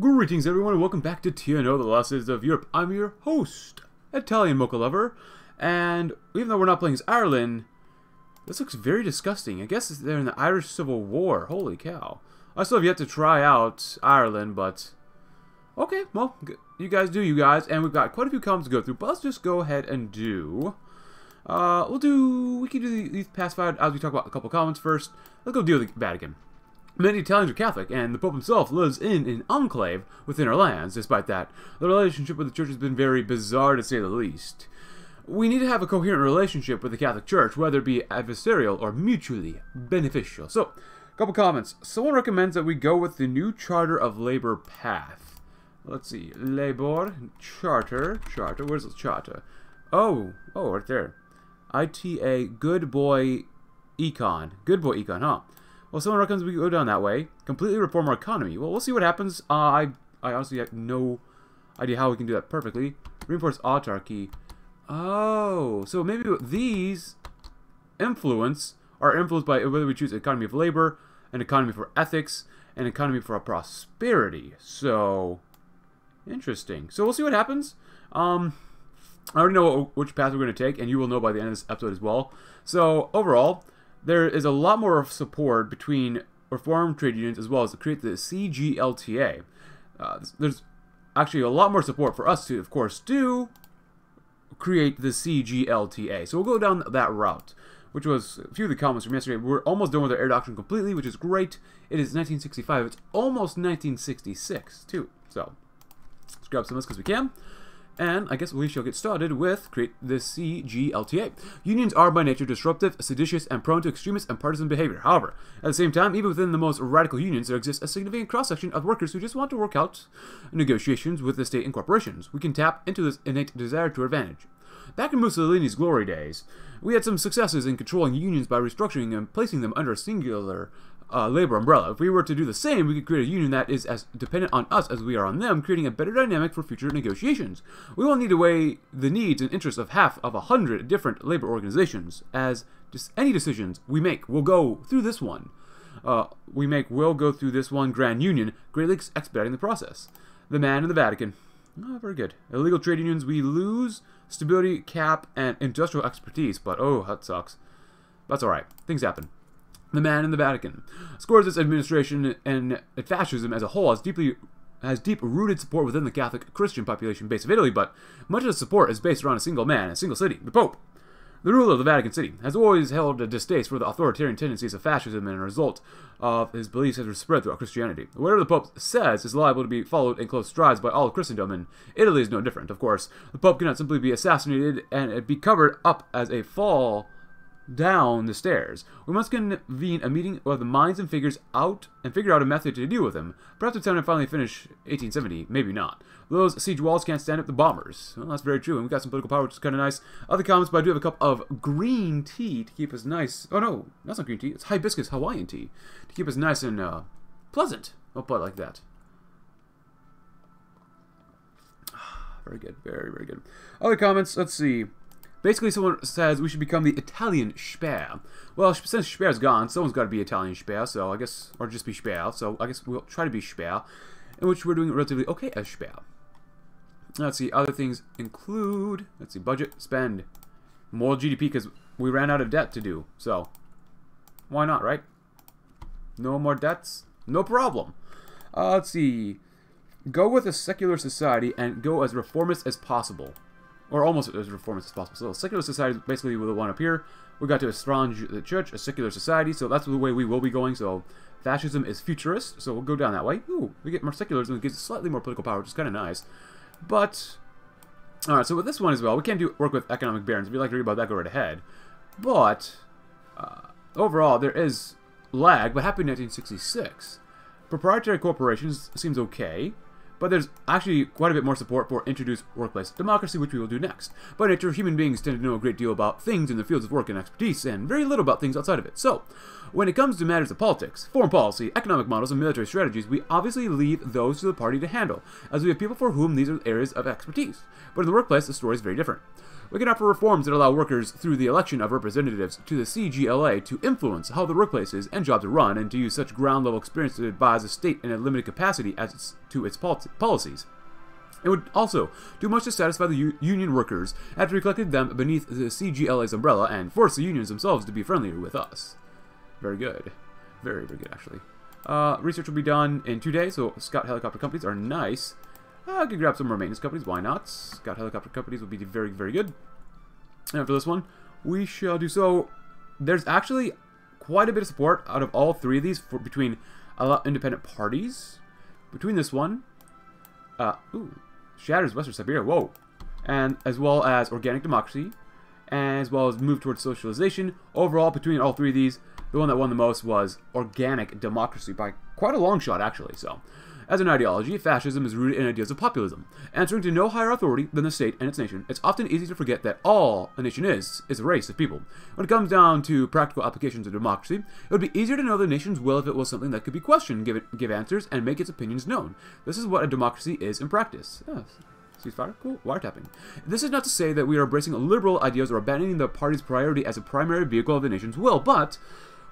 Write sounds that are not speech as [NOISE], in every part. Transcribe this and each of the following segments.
Greetings everyone and welcome back to TNO, the Last Days of Europe. I'm your host, Italian Mocha Lover, and even though we're not playing as Ireland, this looks very disgusting. I guess they're in the Irish Civil War. Holy cow. I still have yet to try out Ireland, but... Okay, well, you guys do you guys, and we've got quite a few comments to go through, but let's just go ahead and do... Uh, we'll do... We can do these past five as we talk about a couple comments first. Let's go deal with the Vatican. Many Italians are Catholic, and the Pope himself lives in an enclave within our lands. Despite that, the relationship with the Church has been very bizarre to say the least. We need to have a coherent relationship with the Catholic Church, whether it be adversarial or mutually beneficial. So, a couple comments. Someone recommends that we go with the new Charter of Labor path. Let's see. Labor, Charter, Charter, where's the Charter? Oh, oh, right there. ITA, Good Boy Econ. Good Boy Econ, huh? Well, someone recommends we go down that way. Completely reform our economy. Well, we'll see what happens. Uh, I, I honestly have no idea how we can do that perfectly. Reinforce autarky. Oh, so maybe these influence are influenced by whether we choose economy of labor, an economy for ethics, an economy for prosperity. So, interesting. So we'll see what happens. Um, I already know which path we're going to take, and you will know by the end of this episode as well. So, overall, there is a lot more support between reform trade unions as well as to create the CGLTA. Uh, there's actually a lot more support for us to, of course, do create the CGLTA. So we'll go down that route, which was a few of the comments from yesterday. We're almost done with our air doctrine completely, which is great. It is 1965. It's almost 1966, too. So let's grab some of this because we can. And I guess we shall get started with create the CGLTA. Unions are by nature disruptive, seditious, and prone to extremist and partisan behavior. However, at the same time, even within the most radical unions, there exists a significant cross-section of workers who just want to work out negotiations with the state and corporations. We can tap into this innate desire to advantage. Back in Mussolini's glory days, we had some successes in controlling unions by restructuring and placing them under a singular uh, labor umbrella. If we were to do the same, we could create a union that is as dependent on us as we are on them, creating a better dynamic for future negotiations. We will need to weigh the needs and interests of half of a hundred different labor organizations, as just any decisions we make will go through this one. Uh, we make will go through this one grand union, greatly expediting the process. The man in the Vatican. Oh, very good. Illegal trade unions, we lose stability, cap, and industrial expertise, but oh, that sucks. That's alright. Things happen. The man in the Vatican Scorza's administration and fascism as a whole has deeply has deep-rooted support within the Catholic Christian population base of Italy, but much of the support is based around a single man, a single city, the Pope. The ruler of the Vatican City has always held a distaste for the authoritarian tendencies of fascism and a result of his beliefs has spread throughout Christianity. Whatever the Pope says is liable to be followed in close strides by all of Christendom, and Italy is no different, of course. The Pope cannot simply be assassinated and be covered up as a fall down the stairs. We must convene a meeting of the minds and figures out and figure out a method to deal with them. Perhaps it's time to finally finish 1870, maybe not. Those siege walls can't stand up the bombers. Well, that's very true, and we've got some political power, which is kind of nice. Other comments, but I do have a cup of green tea to keep us nice. Oh no, that's not green tea, it's hibiscus Hawaiian tea. To keep us nice and uh, pleasant. I'll put it like that. [SIGHS] Very good, very, very good. Other comments, let's see. Basically, someone says we should become the Italian Speer. Well, since Speer's gone, someone's got to be Italian Speer, so I guess, or just be Speer, so I guess we'll try to be Speer, in which we're doing relatively okay as Speer. Let's see, other things include, let's see, budget, spend, more GDP, because we ran out of debt to do, so why not, right? No more debts? No problem. Uh, let's see, go with a secular society and go as reformist as possible or almost as reformist as possible. So secular society basically the one up here. We got to a strong church, a secular society, so that's the way we will be going. So fascism is futurist, so we'll go down that way. Ooh, we get more secularism, it gives slightly more political power, which is kind of nice. But, alright, so with this one as well, we can do work with economic barons. If you'd like to read about that, go right ahead. But, uh, overall, there is lag, but happy 1966. Proprietary corporations seems okay. But there's actually quite a bit more support for introduced workplace democracy, which we will do next. By nature, human beings tend to know a great deal about things in the fields of work and expertise, and very little about things outside of it. So, when it comes to matters of politics, foreign policy, economic models, and military strategies, we obviously leave those to the party to handle, as we have people for whom these are areas of expertise. But in the workplace, the story is very different. We can offer reforms that allow workers through the election of representatives to the CGLA to influence how the workplaces and jobs are run and to use such ground level experience to advise the state in a limited capacity as it's, to its pol policies. It would also do much to satisfy the union workers after we collected them beneath the CGLA's umbrella and force the unions themselves to be friendlier with us. Very good. Very, very good, actually. Uh, research will be done in two days, so Scout helicopter companies are nice. Uh, I could grab some more maintenance companies, why not? Scout helicopter companies would be very, very good. And for this one, we shall do so. There's actually quite a bit of support out of all three of these for between a lot independent parties. Between this one, uh, ooh, Shatters Western Siberia, whoa. And as well as Organic Democracy, as well as Move Towards Socialization. Overall, between all three of these, the one that won the most was Organic Democracy by quite a long shot, actually. So, as an ideology, fascism is rooted in ideas of populism. Answering to no higher authority than the state and its nation, it's often easy to forget that all a nation is, is a race of people. When it comes down to practical applications of democracy, it would be easier to know the nation's will if it was something that could be questioned, give, it, give answers, and make its opinions known. This is what a democracy is in practice. Yes. Ceasefire? Cool. Wiretapping. This is not to say that we are embracing liberal ideas or abandoning the party's priority as a primary vehicle of the nation's will, but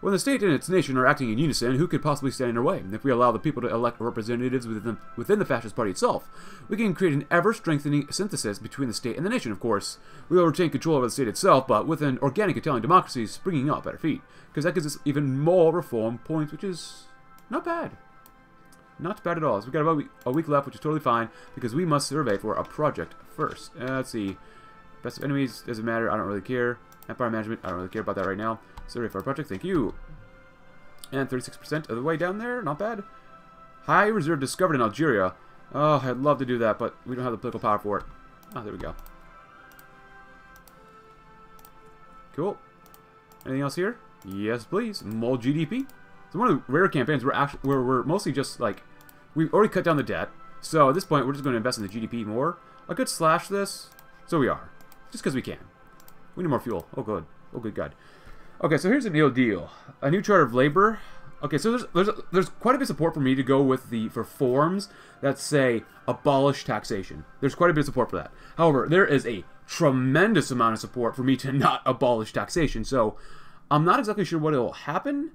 when the state and its nation are acting in unison, who could possibly stand in our way? And if we allow the people to elect representatives within, within the fascist party itself, we can create an ever-strengthening synthesis between the state and the nation, of course. We will retain control over the state itself, but with an organic Italian democracy springing up at our feet, because that gives us even more reform points, which is not bad. Not bad at all. So we've got about a week, left, which is totally fine, because we must survey for a project first. Uh, let's see. Best of enemies, doesn't matter, I don't really care. Empire management, I don't really care about that right now. Survey for a project, thank you. And 36% of the way down there, not bad. High reserve discovered in Algeria. Oh, I'd love to do that, but we don't have the political power for it. Oh, there we go. Cool. Anything else here? Yes, please. More GDP. So one of the rare campaigns we're actually where we're mostly just like we've already cut down the debt. So at this point, we're just going to invest in the GDP more. I could slash this. So we are, just because we can. We need more fuel. Oh good. Oh good God. Okay, so here's a new deal. A new chart of labor. Okay, so there's there's there's quite a bit of support for me to go with the reforms that say abolish taxation. There's quite a bit of support for that. However, there is a tremendous amount of support for me to [LAUGHS] not abolish taxation. So I'm not exactly sure what will happen,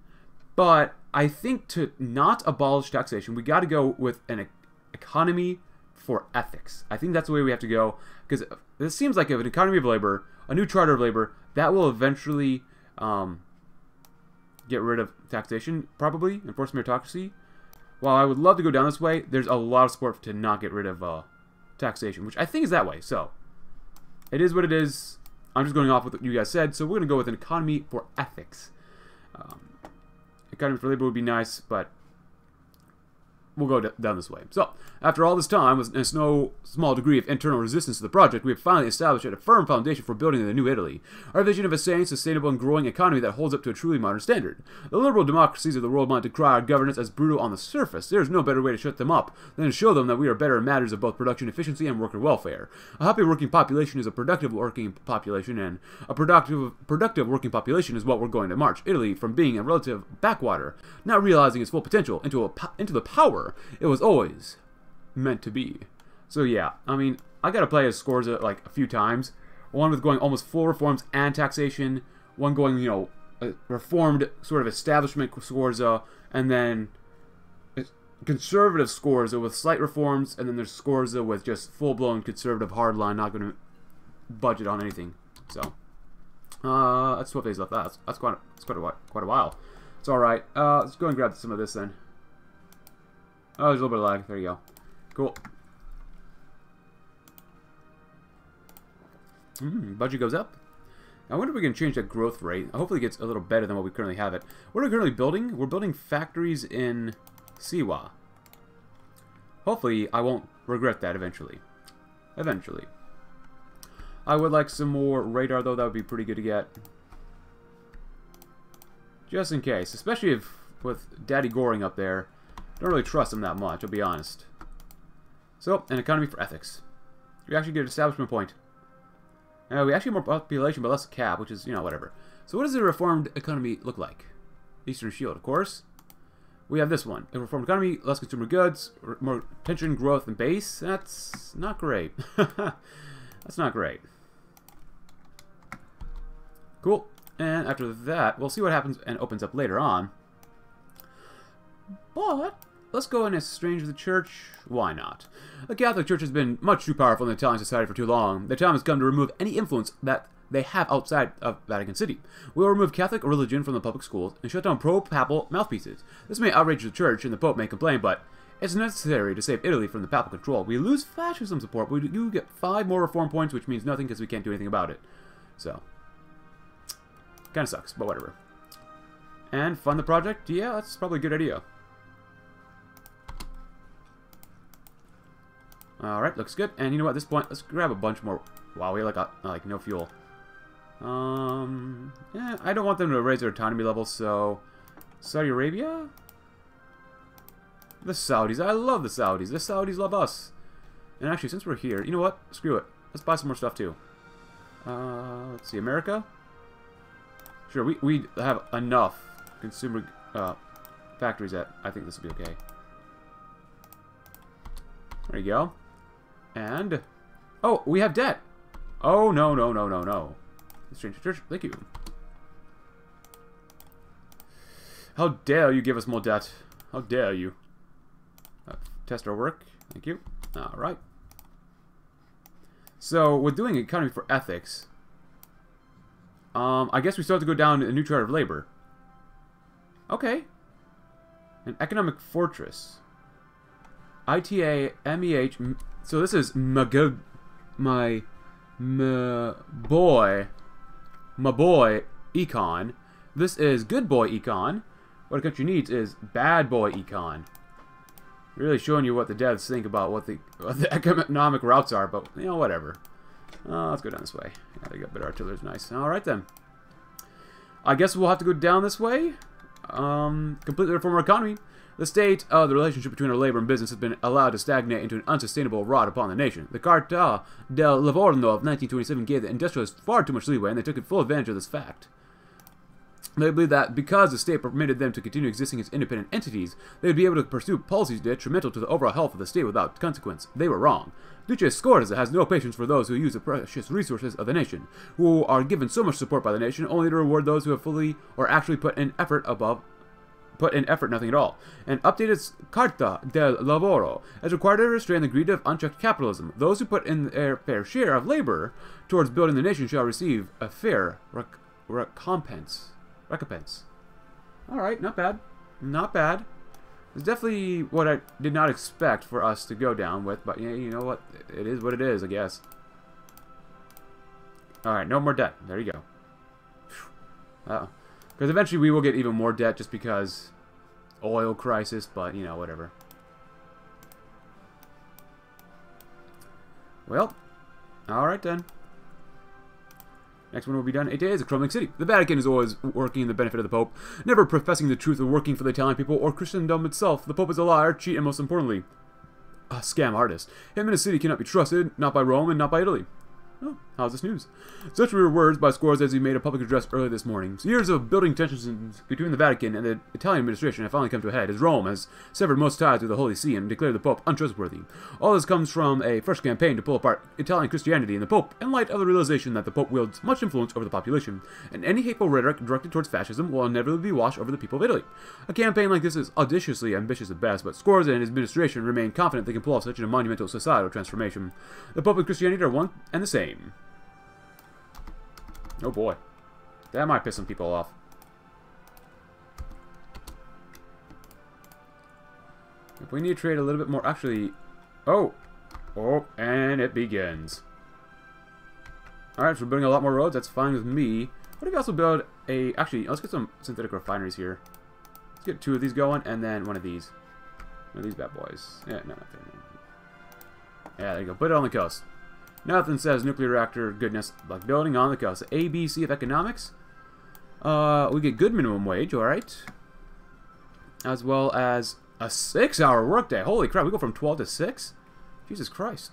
but I think to not abolish taxation, we got to go with an economy for ethics. I think that's the way we have to go because this seems like an economy of labor, a new charter of labor that will eventually um, get rid of taxation, probably, enforce meritocracy. While I would love to go down this way, there's a lot of support to not get rid of uh, taxation, which I think is that way. So, it is what it is. I'm just going off with what you guys said, so we're going to go with an economy for ethics. Um, economy for labor would be nice, but we'll go down this way. So, after all this time, with no small degree of internal resistance to the project, we have finally established a firm foundation for building the new Italy. Our vision of a sane, sustainable, and growing economy that holds up to a truly modern standard. The liberal democracies of the world might decry our governance as brutal on the surface. There is no better way to shut them up than to show them that we are better in matters of both production efficiency and worker welfare. A happy working population is a productive working population, and a productive, productive working population is what we're going to march Italy from being a relative backwater, not realizing its full potential, into, a, into the power it was always meant to be. So yeah, I mean, I gotta play as Scorza like a few times. One with going almost full reforms and taxation. One going, you know, reformed sort of establishment Scorza, and then conservative Scorza with slight reforms, and then there's Scorza with just full-blown conservative hardline, not going to budget on anything. So, uh, that's 12 days left. That's, that's quite, that's quite a while. Quite a while. It's all right. Uh, let's go and grab some of this then. Oh, there's a little bit of lag. There you go. Cool. Mm, budget goes up. I wonder if we can change that growth rate. Hopefully it gets a little better than what we currently have it. What are we currently building? We're building factories in Siwa. Hopefully I won't regret that eventually. Eventually. I would like some more radar though. That would be pretty good to get. Just in case. Especially if with Daddy Goring up there, don't really trust them that much, I'll be honest. So, an economy for ethics. We actually get an establishment point. Uh, we actually have more population, but less cap, which is, you know, whatever. So what does a reformed economy look like? Eastern Shield, of course. We have this one. A reformed economy, less consumer goods, more tension, growth, and base. That's not great. [LAUGHS] That's not great. Cool. And after that, we'll see what happens and opens up later on. But let's go and estrange the church. Why not? The Catholic Church has been much too powerful in the Italian society for too long. The time has come to remove any influence that they have outside of Vatican City. We will remove Catholic religion from the public schools and shut down pro-papal mouthpieces. This may outrage the church and the Pope may complain, but it's necessary to save Italy from the papal control. We lose fascism support, but we do get five more reform points, which means nothing because we can't do anything about it. So, kind of sucks, but whatever. And fund the project? Yeah, that's probably a good idea. Alright, looks good. And you know what, at this point, let's grab a bunch more. Wow, we like, a, like no fuel. Um, yeah, I don't want them to raise their autonomy level, so... Saudi Arabia? The Saudis. I love the Saudis. The Saudis love us. And actually, since we're here, you know what? Screw it. Let's buy some more stuff, too. Uh, let's see, America? Sure, we, we have enough consumer uh, factories that I think this will be okay. There you go. And... Oh, we have debt! Oh, no, no, no, no, no. Stranger Church, thank you. How dare you give us more debt? How dare you? Uh, test our work. Thank you. Alright. So, we're doing economy for ethics, um, I guess we still have to go down a new chart of labor. Okay. An economic fortress. ITA, MEH, so this is my, my, my boy my boy Econ. This is good boy Econ. What a country needs is bad boy Econ. Really showing you what the devs think about what the, what the [LAUGHS] economic routes are, but, you know, whatever. Uh, let's go down this way. Yeah, they got better artillery. Nice. Alright, then. I guess we'll have to go down this way. Um, completely reform our economy. The state of the relationship between our labor and business has been allowed to stagnate into an unsustainable rot upon the nation. The Carta del Lavoro of 1927 gave the industrialists far too much leeway, and they took full advantage of this fact. They believed that because the state permitted them to continue existing as independent entities, they would be able to pursue policies detrimental to the overall health of the state without consequence. They were wrong. Duce Scorza has no patience for those who use the precious resources of the nation, who are given so much support by the nation only to reward those who have fully or actually put in effort above put in effort nothing at all. An updated Carta del Lavoro is required to restrain the greed of unchecked capitalism. Those who put in their fair share of labor towards building the nation shall receive a fair rec recompense. Recompense. Alright, not bad. Not bad. It's definitely what I did not expect for us to go down with, but yeah, you know what? It is what it is, I guess. Alright, no more debt. There you go. Uh -oh. Because eventually we will get even more debt just because oil crisis, but, you know, whatever. Well, alright then. Next one will be done. Eight days, a crumbling city. The Vatican is always working in the benefit of the Pope, never professing the truth or working for the Italian people or Christendom itself. The Pope is a liar, cheat, and most importantly, a scam artist. Him and his city cannot be trusted, not by Rome and not by Italy. Oh, how's this news? Such were words by Scorza as he made a public address early this morning. Years of building tensions between the Vatican and the Italian administration have finally come to a head, as Rome has severed most ties with the Holy See and declared the Pope untrustworthy. All this comes from a fresh campaign to pull apart Italian Christianity and the Pope, in light of the realization that the Pope wields much influence over the population, and any hateful rhetoric directed towards fascism will inevitably be washed over the people of Italy. A campaign like this is audaciously ambitious at best, but Scorza and his administration remain confident they can pull off such a monumental societal transformation. The Pope and Christianity are one and the same. Oh boy. That might piss some people off. If we need to trade a little bit more... Actually... Oh! Oh, and it begins. Alright, so we're building a lot more roads. That's fine with me. What if we also build a... Actually, let's get some synthetic refineries here. Let's get two of these going, and then one of these. One of these bad boys. Yeah, no, not there. Yeah, there you go. Put it on the coast. Nothing says nuclear reactor goodness like building on the coast. ABC of economics. Uh, we get good minimum wage, alright. As well as a six-hour workday. Holy crap, we go from 12 to 6? Jesus Christ.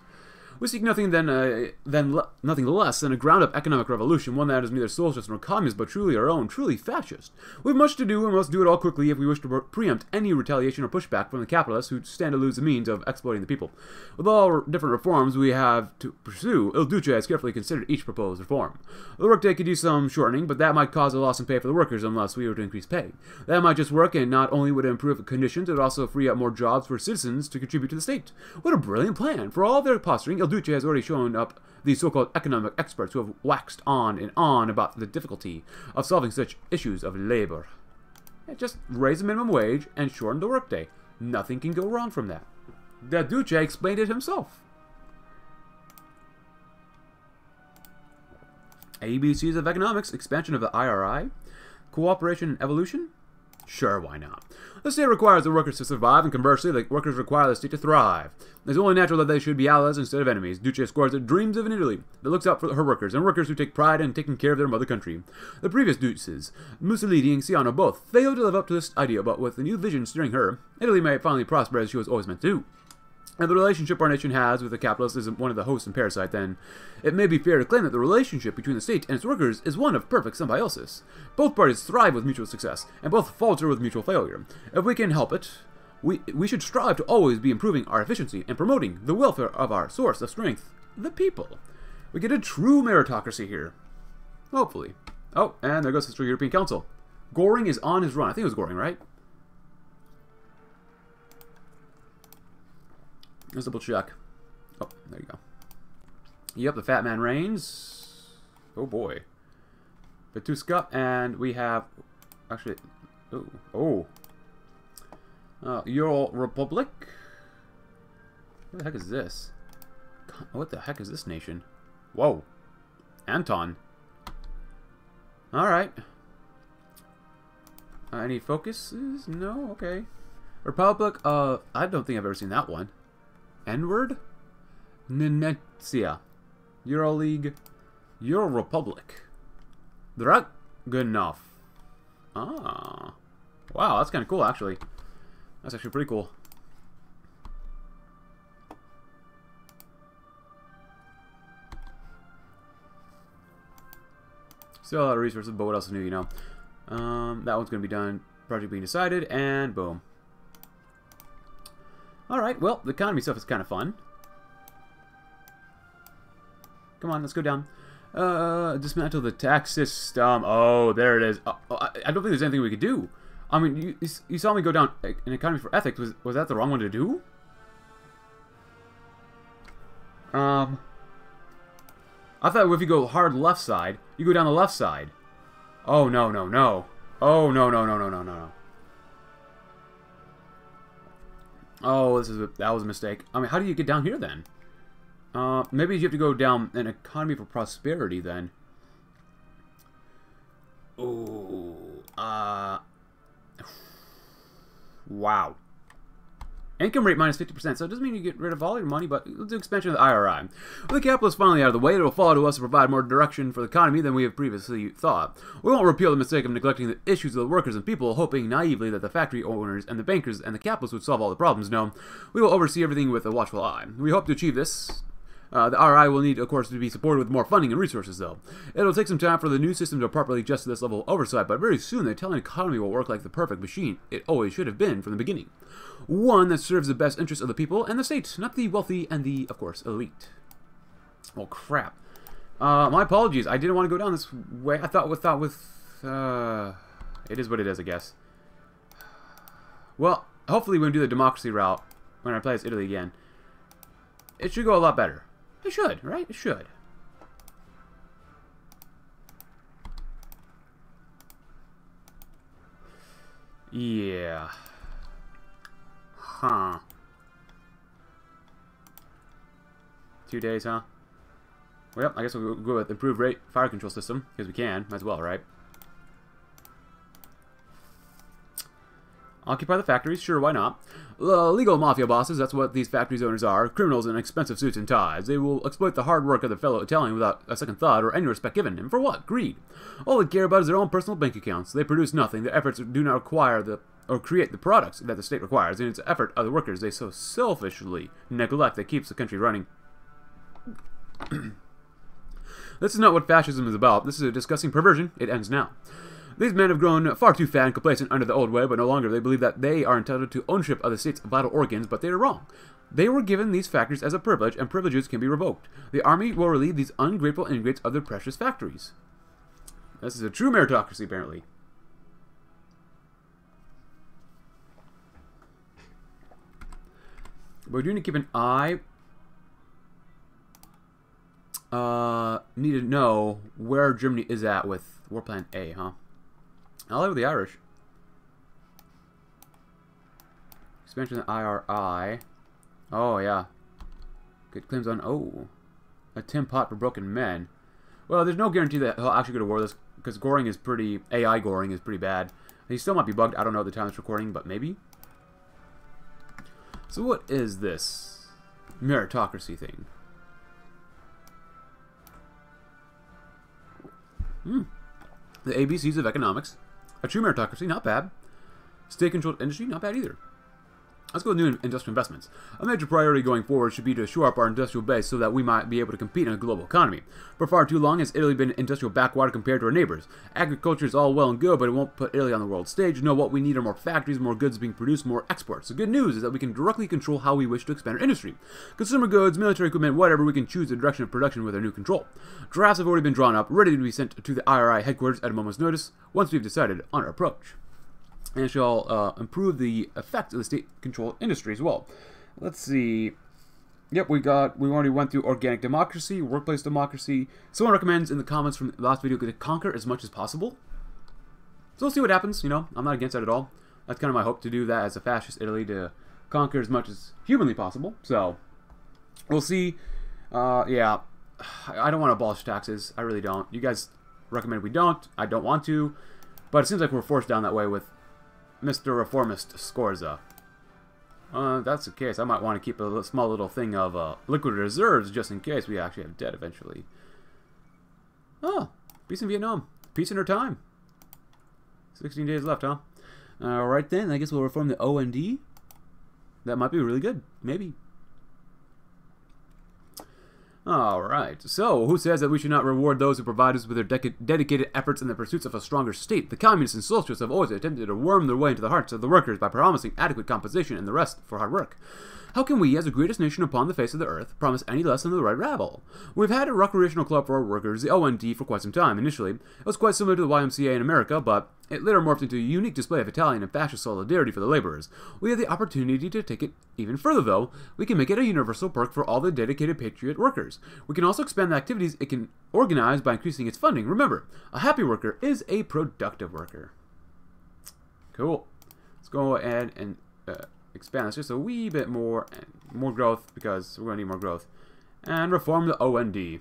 We seek nothing then, uh, than nothing less than a ground-up economic revolution, one that is neither socialist nor communist, but truly our own, truly fascist. We have much to do and must do it all quickly if we wish to preempt any retaliation or pushback from the capitalists who stand to lose the means of exploiting the people. With all different reforms we have to pursue, Il Duce has carefully considered each proposed reform. The workday could use some shortening, but that might cause a loss in pay for the workers unless we were to increase pay. That might just work, and not only would it improve conditions, it would also free up more jobs for citizens to contribute to the state. What a brilliant plan! For all their posturing, Il Duce has already shown up these so-called economic experts who have waxed on and on about the difficulty of solving such issues of labor. just raise the minimum wage and shorten the workday. Nothing can go wrong from that. The Duce explained it himself. ABCs of economics, expansion of the IRI, cooperation and evolution? Sure, why not? The state requires the workers to survive, and conversely, the workers require the state to thrive. It's only natural that they should be allies instead of enemies. Duce Scorza that dreams of an Italy that looks out for her workers, and workers who take pride in taking care of their mother country. The previous Duces, Mussolini and Ciano both, failed to live up to this idea, but with the new vision steering her, Italy may finally prosper as she was always meant to. And the relationship our nation has with the capitalist is one of the host and parasite, then it may be fair to claim that the relationship between the state and its workers is one of perfect symbiosis. Both parties thrive with mutual success, and both falter with mutual failure. If we can help it, we, we should strive to always be improving our efficiency and promoting the welfare of our source of strength, the people. We get a true meritocracy here. Hopefully. Oh, and there goes the European Council. Goring is on his run. I think it was Goring, right? Let's double check. Oh, there you go. Yep, the Fat Man reigns. Oh boy. Vituska, and we have actually oh oh uh, Euro Republic. What the heck is this? What the heck is this nation? Whoa, Anton. All right. Uh, any focuses? No. Okay. Republic. Uh, I don't think I've ever seen that one. N-word? Nenetia. Euroleague. Euro Republic. Not good enough. Ah. Wow, that's kind of cool, actually. That's actually pretty cool. Still a lot of resources, but what else is new, you know? Um, that one's going to be done. Project being decided, and boom. Alright, well, the economy stuff is kind of fun. Come on, let's go down. Uh, dismantle the tax system. Oh, there it is. Uh, I don't think there's anything we could do. I mean, you, you saw me go down an economy for ethics. Was, was that the wrong one to do? Um, I thought if you go hard left side, you go down the left side. Oh, no, no, no. Oh, no, no, no, no, no, no. Oh, this is a, that was a mistake. I mean, how do you get down here then? Uh, maybe you have to go down an economy for prosperity then. Oh, uh, [SIGHS] wow. Income rate minus 50%, so it doesn't mean you get rid of all your money, but let's do expansion of the IRI. With the capital finally out of the way, it will fall to us to provide more direction for the economy than we have previously thought. We won't repeal the mistake of neglecting the issues of the workers and people, hoping naively that the factory owners and the bankers and the capitalists would solve all the problems. No, we will oversee everything with a watchful eye. We hope to achieve this uh, the RI will need, of course, to be supported with more funding and resources, though. It'll take some time for the new system to properly adjust to this level of oversight, but very soon the Italian economy will work like the perfect machine it always should have been from the beginning. One that serves the best interests of the people and the state, not the wealthy and the, of course, elite. Oh, crap. Uh, my apologies. I didn't want to go down this way. I thought with, thought with, uh, it is what it is, I guess. Well, hopefully when we do the democracy route, when I play as Italy again, it should go a lot better. It should, right? It should. Yeah. Huh. Two days, huh? Well, I guess we'll go with improved rate fire control system, because we can, as well, right? Occupy the factories? Sure, why not? Legal mafia bosses, that's what these factories owners are. Criminals in expensive suits and ties. They will exploit the hard work of their fellow Italian without a second thought or any respect given. And for what? Greed. All they care about is their own personal bank accounts. They produce nothing. Their efforts do not require the or create the products that the state requires. And it's effort of the workers they so selfishly neglect that keeps the country running. [CLEARS THROAT] this is not what fascism is about. This is a disgusting perversion. It ends now. These men have grown far too fat and complacent under the old way, but no longer they believe that they are entitled to ownership of the state's vital organs, but they are wrong. They were given these factories as a privilege, and privileges can be revoked. The army will relieve these ungrateful ingrates of their precious factories. This is a true meritocracy, apparently. But we do need to keep an eye. Uh, need to know where Germany is at with War Plan A, huh? I'll with the Irish. Expansion of the IRI. Oh, yeah. Good claims on... Oh. A tin pot for broken men. Well, there's no guarantee that he'll actually go to war with us, because Goring is pretty... AI Goring is pretty bad. He still might be bugged. I don't know at the time it's recording, but maybe. So what is this meritocracy thing? Hmm. The ABCs of economics. A true meritocracy, not bad. State-controlled industry, not bad either. Let's go with new industrial investments. A major priority going forward should be to shore up our industrial base so that we might be able to compete in a global economy. For far too long has Italy been industrial backwater compared to our neighbors. Agriculture is all well and good, but it won't put Italy on the world stage. No, what we need are more factories, more goods being produced, more exports. The good news is that we can directly control how we wish to expand our industry. Consumer goods, military equipment, whatever, we can choose the direction of production with our new control. Drafts have already been drawn up, ready to be sent to the IRI headquarters at a moment's notice, once we've decided on our approach and it shall uh, improve the effect of the state-controlled industry as well. Let's see. Yep, we got, we already went through organic democracy, workplace democracy. Someone recommends in the comments from the last video to conquer as much as possible. So we'll see what happens, you know, I'm not against that at all. That's kind of my hope to do that as a fascist Italy, to conquer as much as humanly possible. So, we'll see. Uh, yeah, I don't want to abolish taxes. I really don't. You guys recommend we don't. I don't want to. But it seems like we're forced down that way with Mr. Reformist Scorza. Uh, that's the case. I might want to keep a small little thing of uh, liquid reserves just in case we actually have debt eventually. Oh, peace in Vietnam. Peace in our time. 16 days left, huh? Alright then, I guess we'll reform the OND. That might be really good. Maybe. Alright, so who says that we should not reward those who provide us with their de dedicated efforts in the pursuits of a stronger state? The communists and socialists have always attempted to worm their way into the hearts of the workers by promising adequate compensation and the rest for hard work. How can we, as the greatest nation upon the face of the earth, promise any less than the right rabble? We've had a recreational club for our workers, the OND, for quite some time. Initially, it was quite similar to the YMCA in America, but it later morphed into a unique display of Italian and fascist solidarity for the laborers. We have the opportunity to take it even further, though. We can make it a universal perk for all the dedicated patriot workers. We can also expand the activities it can organize by increasing its funding. Remember, a happy worker is a productive worker. Cool. Let's go ahead and... Uh, expand just a wee bit more, and more growth, because we're going to need more growth. And reform the OND.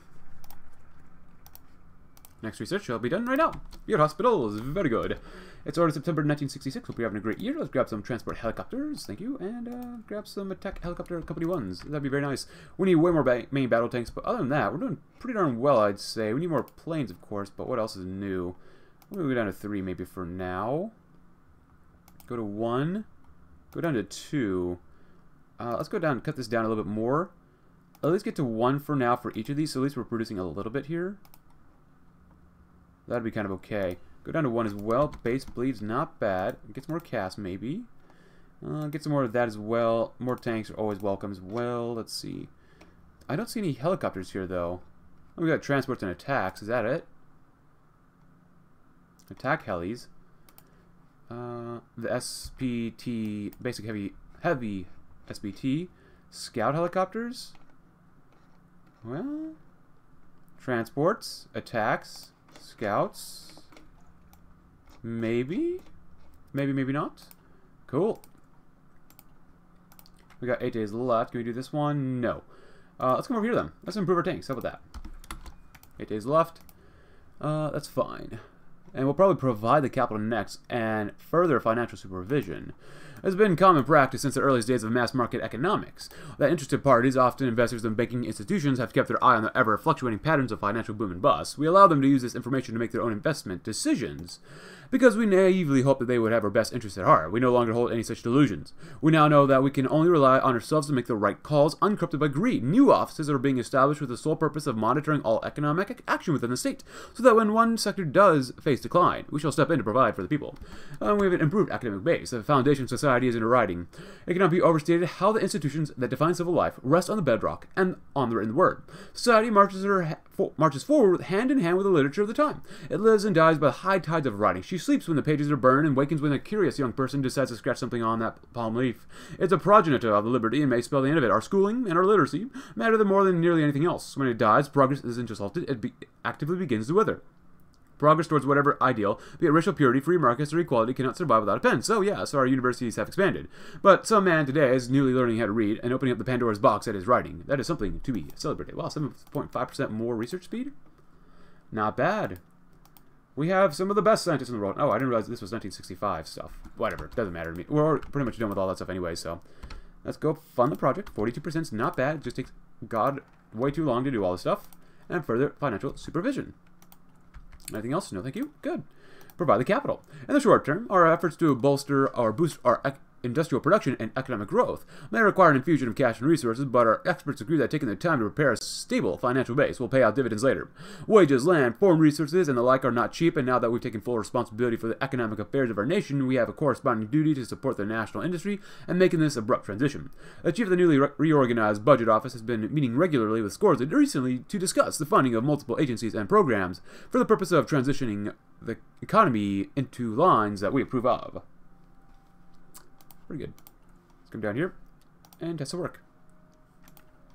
Next research shall be done right now. Your hospital is very good. It's ordered September 1966. Hope you're having a great year. Let's grab some transport helicopters. Thank you. And uh, grab some attack helicopter company ones. That'd be very nice. We need way more ba main battle tanks. But other than that, we're doing pretty darn well, I'd say. We need more planes, of course. But what else is new? We'll go down to three maybe for now. Go to one. Go down to two. Uh, let's go down cut this down a little bit more. At least get to one for now for each of these, so at least we're producing a little bit here. That'd be kind of okay. Go down to one as well. Base bleeds, not bad. Get some more cast, maybe. Uh, get some more of that as well. More tanks are always welcome as well. Let's see. I don't see any helicopters here, though. Oh, we got transports and attacks. Is that it? Attack helis. Uh, the SPT, basic heavy, heavy SBT, scout helicopters. Well, transports, attacks, scouts. Maybe, maybe, maybe not. Cool. We got eight days left. Can we do this one? No. Uh, let's come over here then. Let's improve our tanks. How about that? Eight days left. Uh, that's fine and will probably provide the capital next and further financial supervision. It's been common practice since the earliest days of mass market economics. That interested parties, often investors and banking institutions, have kept their eye on the ever fluctuating patterns of financial boom and bust. We allow them to use this information to make their own investment decisions because we naively hoped that they would have our best interests at heart. We no longer hold any such delusions. We now know that we can only rely on ourselves to make the right calls, uncorrupted by greed. New offices are being established with the sole purpose of monitoring all economic action within the state, so that when one sector does face decline, we shall step in to provide for the people. Um, we have an improved academic base. The foundation society is in writing. It cannot be overstated how the institutions that define civil life rest on the bedrock and on the written word. Society marches, her, marches forward hand in hand with the literature of the time. It lives and dies by the high tides of writing. She sleeps when the pages are burned and wakens when a curious young person decides to scratch something on that palm leaf. It's a progenitor of the liberty and may spell the end of it. Our schooling and our literacy matter more than nearly anything else. When it dies, progress isn't just halted, it be actively begins to wither. Progress towards whatever ideal, be it racial purity, free markets, or equality, cannot survive without a pen. So, yeah, so our universities have expanded. But some man today is newly learning how to read and opening up the Pandora's box at his writing. That is something to be celebrated. Wow, 7.5% more research speed? Not bad. We have some of the best scientists in the world. Oh, I didn't realize this was 1965 stuff. Whatever. Doesn't matter to me. We're pretty much done with all that stuff anyway, so... Let's go fund the project. 42% is not bad. It just takes, God, way too long to do all this stuff. And further financial supervision. Anything else? No, thank you. Good. Provide the capital. In the short term, our efforts to bolster or boost our industrial production and economic growth may require an infusion of cash and resources, but our experts agree that taking the time to prepare a stable financial base will pay out dividends later. Wages, land, foreign resources, and the like are not cheap, and now that we've taken full responsibility for the economic affairs of our nation, we have a corresponding duty to support the national industry and making this abrupt transition. The chief of the newly re reorganized budget office has been meeting regularly with Scorza recently to discuss the funding of multiple agencies and programs for the purpose of transitioning the economy into lines that we approve of. Pretty good. Let's come down here and test the work.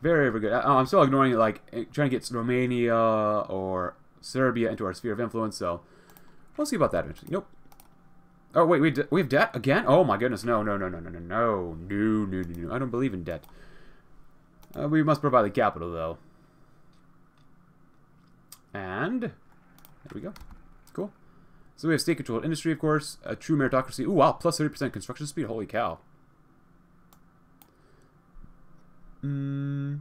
Very, very good. I, I'm still ignoring it, like, eh, trying to get Romania or Serbia into our sphere of influence, so we'll see about that eventually. Nope. Oh, wait, we, we have debt again? Oh, my goodness. No, no, no, no, no, no, no, no, no, no, no. I don't believe in debt. Uh, we must provide the capital, though. And there we go. So we have state-controlled industry, of course, a true meritocracy. Ooh, wow, plus 30% construction speed. Holy cow. Mm.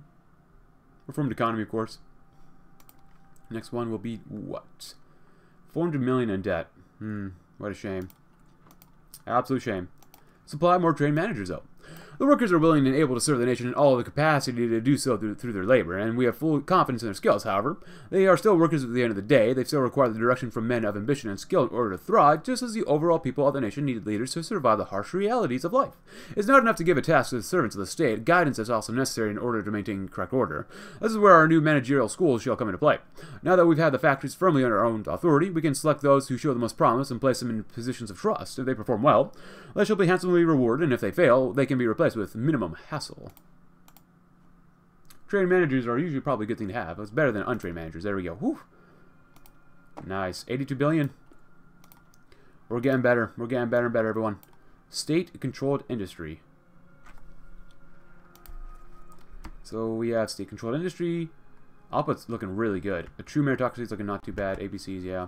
Reformed economy, of course. Next one will be what? 400 million in debt. Hmm, what a shame. Absolute shame. Supply more trained managers, though. The workers are willing and able to serve the nation in all the capacity to do so through, through, their labor, and we have full confidence in their skills, however. They are still workers at the end of the day. They still require the direction from men of ambition and skill in order to thrive, just as the overall people of the nation need leaders to survive the harsh realities of life. It's not enough to give a task to the servants of the state. Guidance is also necessary in order to maintain correct order. This is where our new managerial schools shall come into play. Now that we've had the factories firmly under our own authority, we can select those who show the most promise and place them in positions of trust. If they perform well, they shall be handsomely rewarded, and if they fail, they can be replaced with minimum hassle. Trained managers are usually probably a good thing to have. It's better than untrained managers. There we go. Whew. Nice. 82 billion. We're getting better. We're getting better and better, everyone. State-controlled industry. So we have state-controlled industry. Output's looking really good. A true meritocracy is looking not too bad. ABCs, yeah.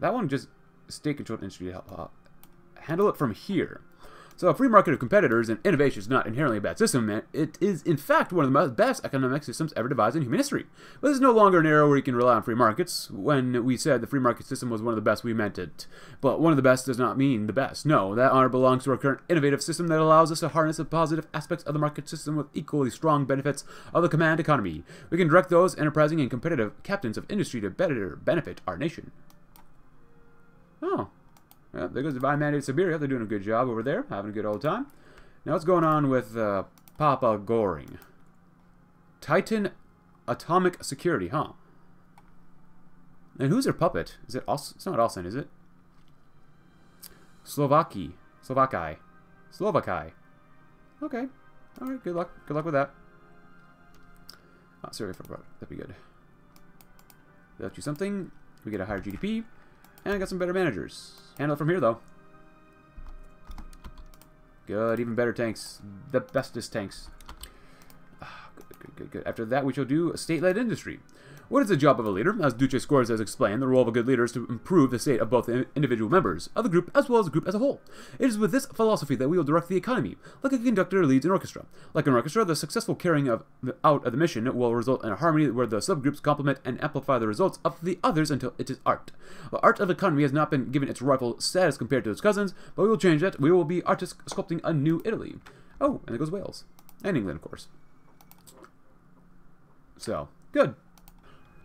That one just state-controlled industry. Handle it from here. So a free market of competitors and innovation is not inherently a bad system, it is in fact one of the best economic systems ever devised in human history. But this is no longer an era where you can rely on free markets. When we said the free market system was one of the best, we meant it. But one of the best does not mean the best. No, that honor belongs to our current innovative system that allows us to harness the positive aspects of the market system with equally strong benefits of the command economy. We can direct those enterprising and competitive captains of industry to better benefit our nation. Oh, yeah, there goes Divine Mandate Siberia. They're doing a good job over there, having a good old time. Now, what's going on with uh, Papa Goring? Titan Atomic Security, huh? And who's their puppet? Is it also? It's not Austin, is it? Slovaki. Slovakai. Slovakai. Okay. Alright, good luck. Good luck with that. Oh, sorry for that'd be good. That'll do something. We get a higher GDP. And I got some better managers. Handle it from here, though. Good, even better tanks. The bestest tanks. Ah, good, good, good, good. After that, we shall do a state-led industry. What is the job of a leader? As Duce Scorza has explained, the role of a good leader is to improve the state of both the individual members of the group as well as the group as a whole. It is with this philosophy that we will direct the economy, like a conductor leads an orchestra. Like an orchestra, the successful carrying of the, out of the mission will result in a harmony where the subgroups complement and amplify the results of the others until it is art. The art of economy has not been given its rightful status compared to its cousins, but we will change that. We will be artists sculpting a new Italy. Oh, and there goes Wales. And England, of course. So, good.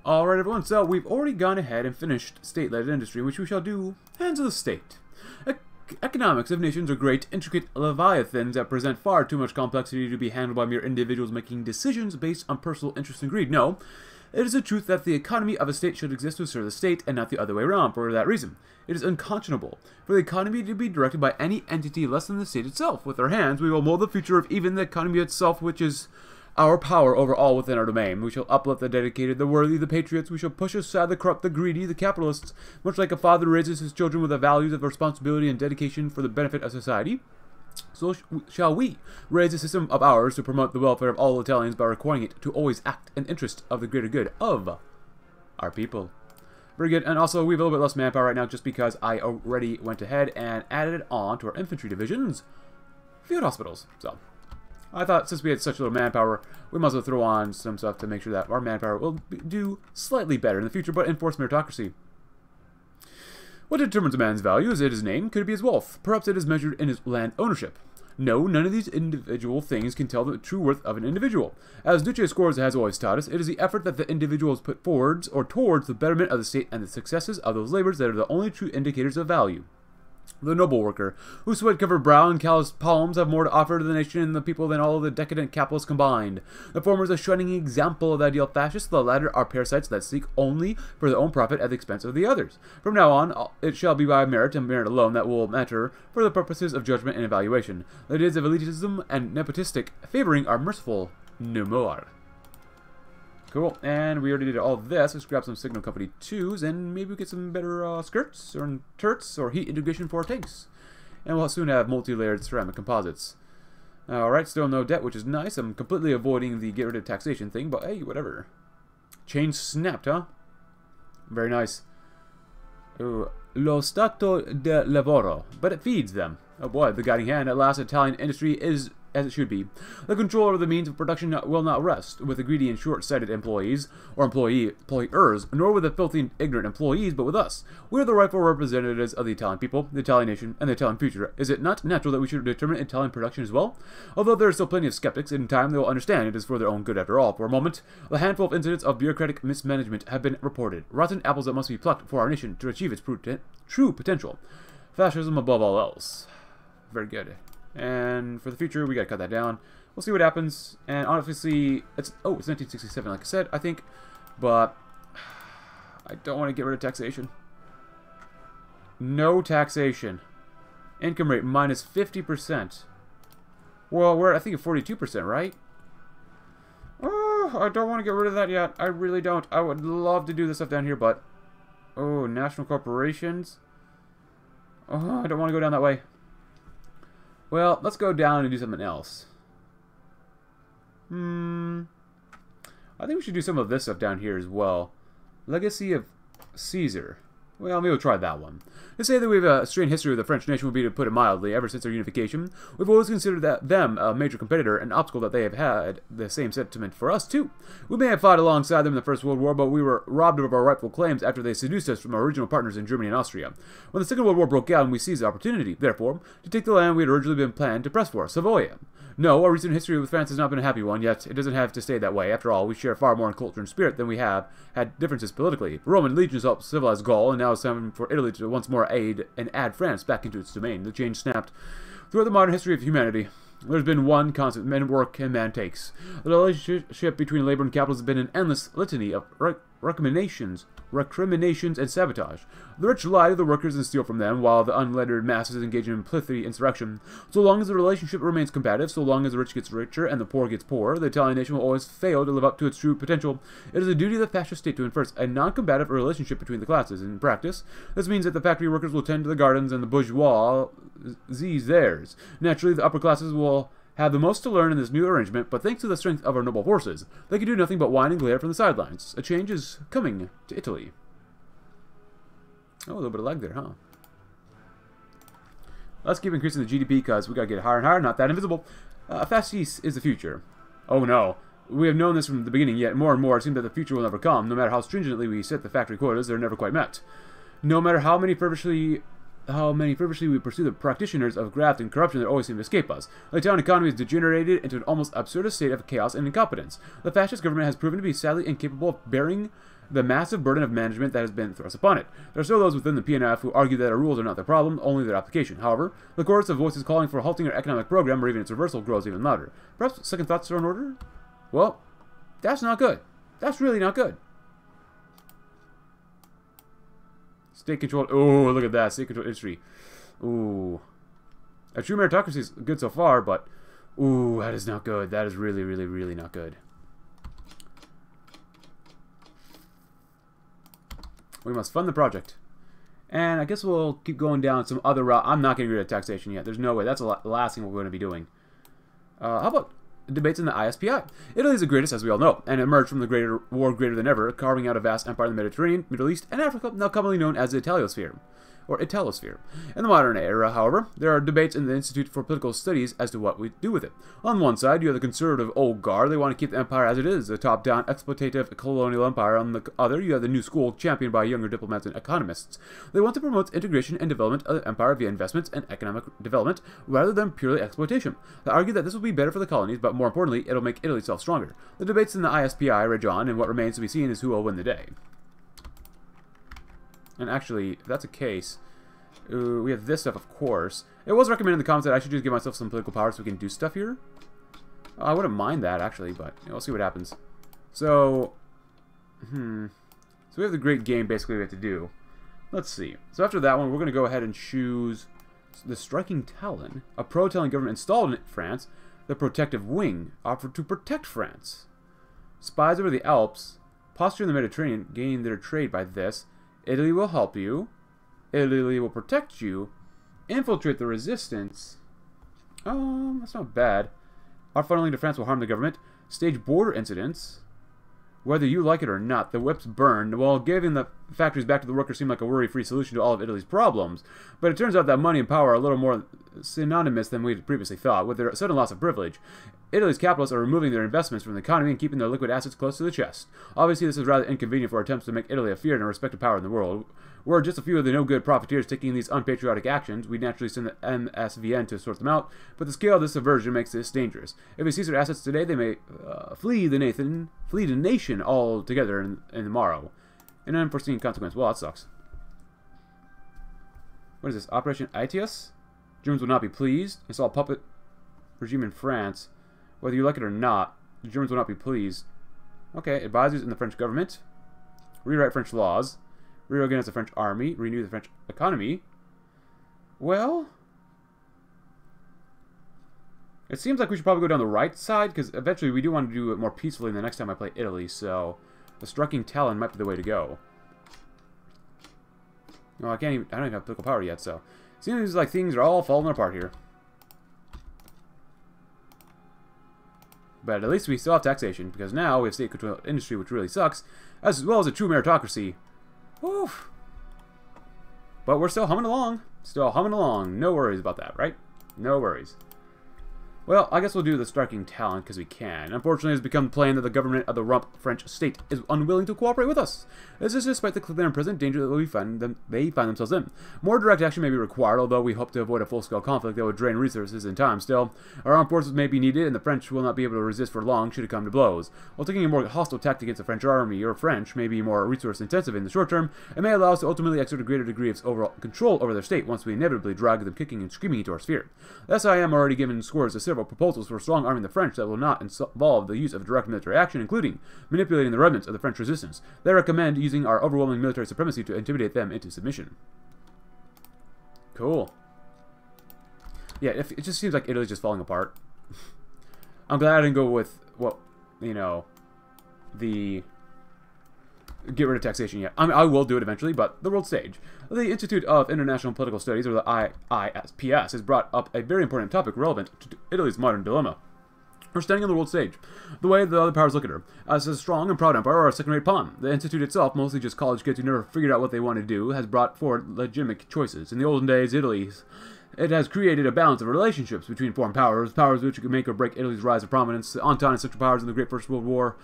Alright everyone, so we've already gone ahead and finished state-led industry, which we shall do hands of the state. E economics of nations are great, intricate leviathans that present far too much complexity to be handled by mere individuals making decisions based on personal interest and greed. No, it is a truth that the economy of a state should exist to serve the state and not the other way around. For that reason, it is unconscionable for the economy to be directed by any entity less than the state itself. With our hands, we will mold the future of even the economy itself, which is our power over all within our domain. We shall uplift the dedicated, the worthy, the patriots. We shall push aside the corrupt, the greedy, the capitalists. Much like a father raises his children with the values of responsibility and dedication for the benefit of society, so sh shall we raise a system of ours to promote the welfare of all Italians by requiring it to always act in interest of the greater good of our people. Very good. And also, we have a little bit less manpower right now just because I already went ahead and added it on to our infantry divisions field hospitals. So, I thought since we had such little manpower, we might as well throw on some stuff to make sure that our manpower will do slightly better in the future, but enforce meritocracy. What determines a man's value? Is it his name? Could it be his wealth? Perhaps it is measured in his land ownership. No, none of these individual things can tell the true worth of an individual. As Duce Scorza has always taught us, it is the effort that the individual has put forwards or towards the betterment of the state and the successes of those labors that are the only true indicators of value. The noble worker, whose sweat-covered brow and calloused palms have more to offer to the nation and the people than all the decadent capitalists combined. The former is a shining example of the ideal fascist, the latter are parasites that seek only for their own profit at the expense of the others. From now on, it shall be by merit and merit alone that will matter for the purposes of judgment and evaluation. The ideas of elitism and nepotistic favoring are merciful no more. Cool, and we already did all this. Let's grab some Signal Company 2s, and maybe we get some better uh, skirts, or turrets, or heat integration for our tanks. And we'll soon have multi-layered ceramic composites. Alright, still no debt, which is nice. I'm completely avoiding the get rid of taxation thing, but hey, whatever. Chain snapped, huh? Very nice. Ooh, lo Stato de Lavoro, but it feeds them. Oh boy, the guiding hand. At last, Italian industry is as it should be. The controller of the means of production will not rest with the greedy and short-sighted employees, or employee employers, nor with the filthy and ignorant employees, but with us. We are the rightful representatives of the Italian people, the Italian nation, and the Italian future. Is it not natural that we should determine Italian production as well? Although there are still plenty of skeptics, in time they will understand it is for their own good after all. For a moment, a handful of incidents of bureaucratic mismanagement have been reported. Rotten apples that must be plucked for our nation to achieve its true potential. Fascism above all else. Very good. And for the future, we gotta cut that down. We'll see what happens. And obviously, it's oh, it's 1967, like I said, I think. But [SIGHS] I don't want to get rid of taxation. No taxation. Income rate minus 50%. Well, we're I think at 42%, right? Oh, I don't want to get rid of that yet. I really don't. I would love to do this stuff down here, but oh, national corporations. Oh, I don't want to go down that way. Well, let's go down and do something else. Hmm. I think we should do some of this stuff down here as well. Legacy of Caesar. Well, maybe we'll try that one. To say that we have a strained history with the French nation would be to put it mildly. Ever since their unification, we've always considered that them a major competitor, an obstacle that they have had the same sentiment for us, too. We may have fought alongside them in the First World War, but we were robbed of our rightful claims after they seduced us from our original partners in Germany and Austria. When the Second World War broke out, we seized the opportunity, therefore, to take the land we had originally been planned to press for, Savoy. No, our recent history with France has not been a happy one, yet it doesn't have to stay that way. After all, we share far more in culture and spirit than we have had differences politically. The Roman legions helped civilize Gaul, and now it's time for Italy to once more aid and add France back into its domain. The change snapped. Throughout the modern history of humanity, there's been one constant, men work and man takes. The relationship between labor and capital has been an endless litany of recriminations, recriminations, and sabotage. The rich lie to the workers and steal from them, while the unlettered masses engage in plethy insurrection. So long as the relationship remains combative, so long as the rich gets richer and the poor gets poorer, the Italian nation will always fail to live up to its true potential. It is the duty of the fascist state to enforce a non-combative relationship between the classes. In practice, this means that the factory workers will tend to the gardens and the bourgeois these theirs. Naturally, the upper classes will have the most to learn in this new arrangement, but thanks to the strength of our noble forces, they can do nothing but whine and glare from the sidelines. A change is coming to Italy. Oh, a little bit of lag there, huh? Let's keep increasing the GDP because we gotta get higher and higher, not that invisible. Uh, fast east is the future. Oh no. We have known this from the beginning, yet more and more it seems that the future will never come. No matter how stringently we set the factory quotas, they're never quite met. No matter how many feverishly how many feverishly we pursue the practitioners of graft and corruption that always seem to escape us. The town economy has degenerated into an almost absurd state of chaos and incompetence. The fascist government has proven to be sadly incapable of bearing the massive burden of management that has been thrust upon it. There are still those within the PNF who argue that our rules are not the problem, only their application. However, the chorus of voices calling for halting our economic program or even its reversal grows even louder. Perhaps second thoughts are in order? Well, that's not good. That's really not good. State control. Oh, look at that. State control industry. Ooh. A true meritocracy is good so far, but... Ooh, that is not good. That is really, really, really not good. We must fund the project. And I guess we'll keep going down some other route. I'm not getting rid of taxation yet. There's no way. That's the last thing we're going to be doing. Uh, how about debates in the ISPI. Italy is the greatest, as we all know, and emerged from the greater war greater than ever, carving out a vast empire in the Mediterranean, Middle East, and Africa, now commonly known as the Italosphere or Italosphere. In the modern era, however, there are debates in the Institute for Political Studies as to what we do with it. On one side, you have the conservative old guard. They want to keep the empire as it is, a top-down exploitative colonial empire. On the other, you have the new school championed by younger diplomats and economists. They want to promote integration and development of the empire via investments and economic development rather than purely exploitation. They argue that this will be better for the colonies, but more importantly, it'll make Italy itself stronger. The debates in the ISPI rage on, and what remains to be seen is who will win the day. And actually, if that's a case, uh, we have this stuff, of course. It was recommended in the comments that I should just give myself some political power so we can do stuff here. Uh, I wouldn't mind that, actually, but you know, we'll see what happens. So, hmm. So we have the great game, basically, we have to do. Let's see. So after that one, we're going to go ahead and choose the Striking Talon, a pro-Italian government installed in France, the Protective Wing, offered to protect France. Spies over the Alps, posture in the Mediterranean, gain their trade by this, Italy will help you. Italy will protect you. Infiltrate the resistance. Um, that's not bad. Our funneling to France will harm the government. Stage border incidents. Whether you like it or not, the whips burn, while giving the factories back to the workers seemed like a worry-free solution to all of Italy's problems. But it turns out that money and power are a little more synonymous than we had previously thought. With their sudden loss of privilege, Italy's capitalists are removing their investments from the economy and keeping their liquid assets close to the chest. Obviously, this is rather inconvenient for attempts to make Italy a feared and respected power in the world. Were just a few of the no-good profiteers taking these unpatriotic actions, we'd naturally send the MSVN to sort them out, but the scale of this subversion makes this dangerous. If we seize their assets today, they may uh, flee the Nathan, flee the nation altogether in, in the morrow. An unforeseen consequence. Well, that sucks. What is this? Operation Aetius? Germans will not be pleased. Install a puppet regime in France. Whether you like it or not, the Germans will not be pleased. Okay, advisors in the French government. Rewrite French laws reorganize the French army, renew the French economy. Well, it seems like we should probably go down the right side, because eventually we do want to do it more peacefully the next time I play Italy, so the Striking Talon might be the way to go. No, I can't even, I don't even have political power yet, so it seems like things are all falling apart here. But at least we still have taxation, because now we have state-controlled industry, which really sucks, as well as a true meritocracy, But we're still humming along. Still humming along. No worries about that, right? No worries. Well, I guess we'll do the Striking Talon because we can. Unfortunately, it's become plain that the government of the rump French state is unwilling to cooperate with us. This is despite the clear and present danger that we find them, they find themselves in. More direct action may be required, although we hope to avoid a full-scale conflict that would drain resources and time. Still, our armed forces may be needed, and the French will not be able to resist for long should it come to blows. While taking a more hostile tactic against the French army or French may be more resource-intensive in the short term, it may allow us to ultimately exert a greater degree of overall control over their state once we inevitably drag them kicking and screaming into our sphere. Thus, I am already given scores of several proposals for strong arming the French that will not involve the use of direct military action, including manipulating the remnants of the French resistance. They recommend using our overwhelming military supremacy to intimidate them into submission. Cool. Yeah, it just seems like Italy's just falling apart. [LAUGHS] I'm glad I didn't go with, what, you know, the get rid of taxation yet. I mean, I will do it eventually, but the world stage. The Institute of International Political Studies, or the IISPS, has brought up a very important topic relevant to Italy's modern dilemma. We're standing on the world stage. The way the other powers look at her. As a strong and proud empire or a second-rate pawn. The Institute itself, mostly just college kids who never figured out what they want to do, has brought forward legitimate choices. In the olden days, Italy's it has created a balance of relationships between foreign powers, powers which could make or break Italy's rise to prominence, the Entente and Central Powers in the Great First World War,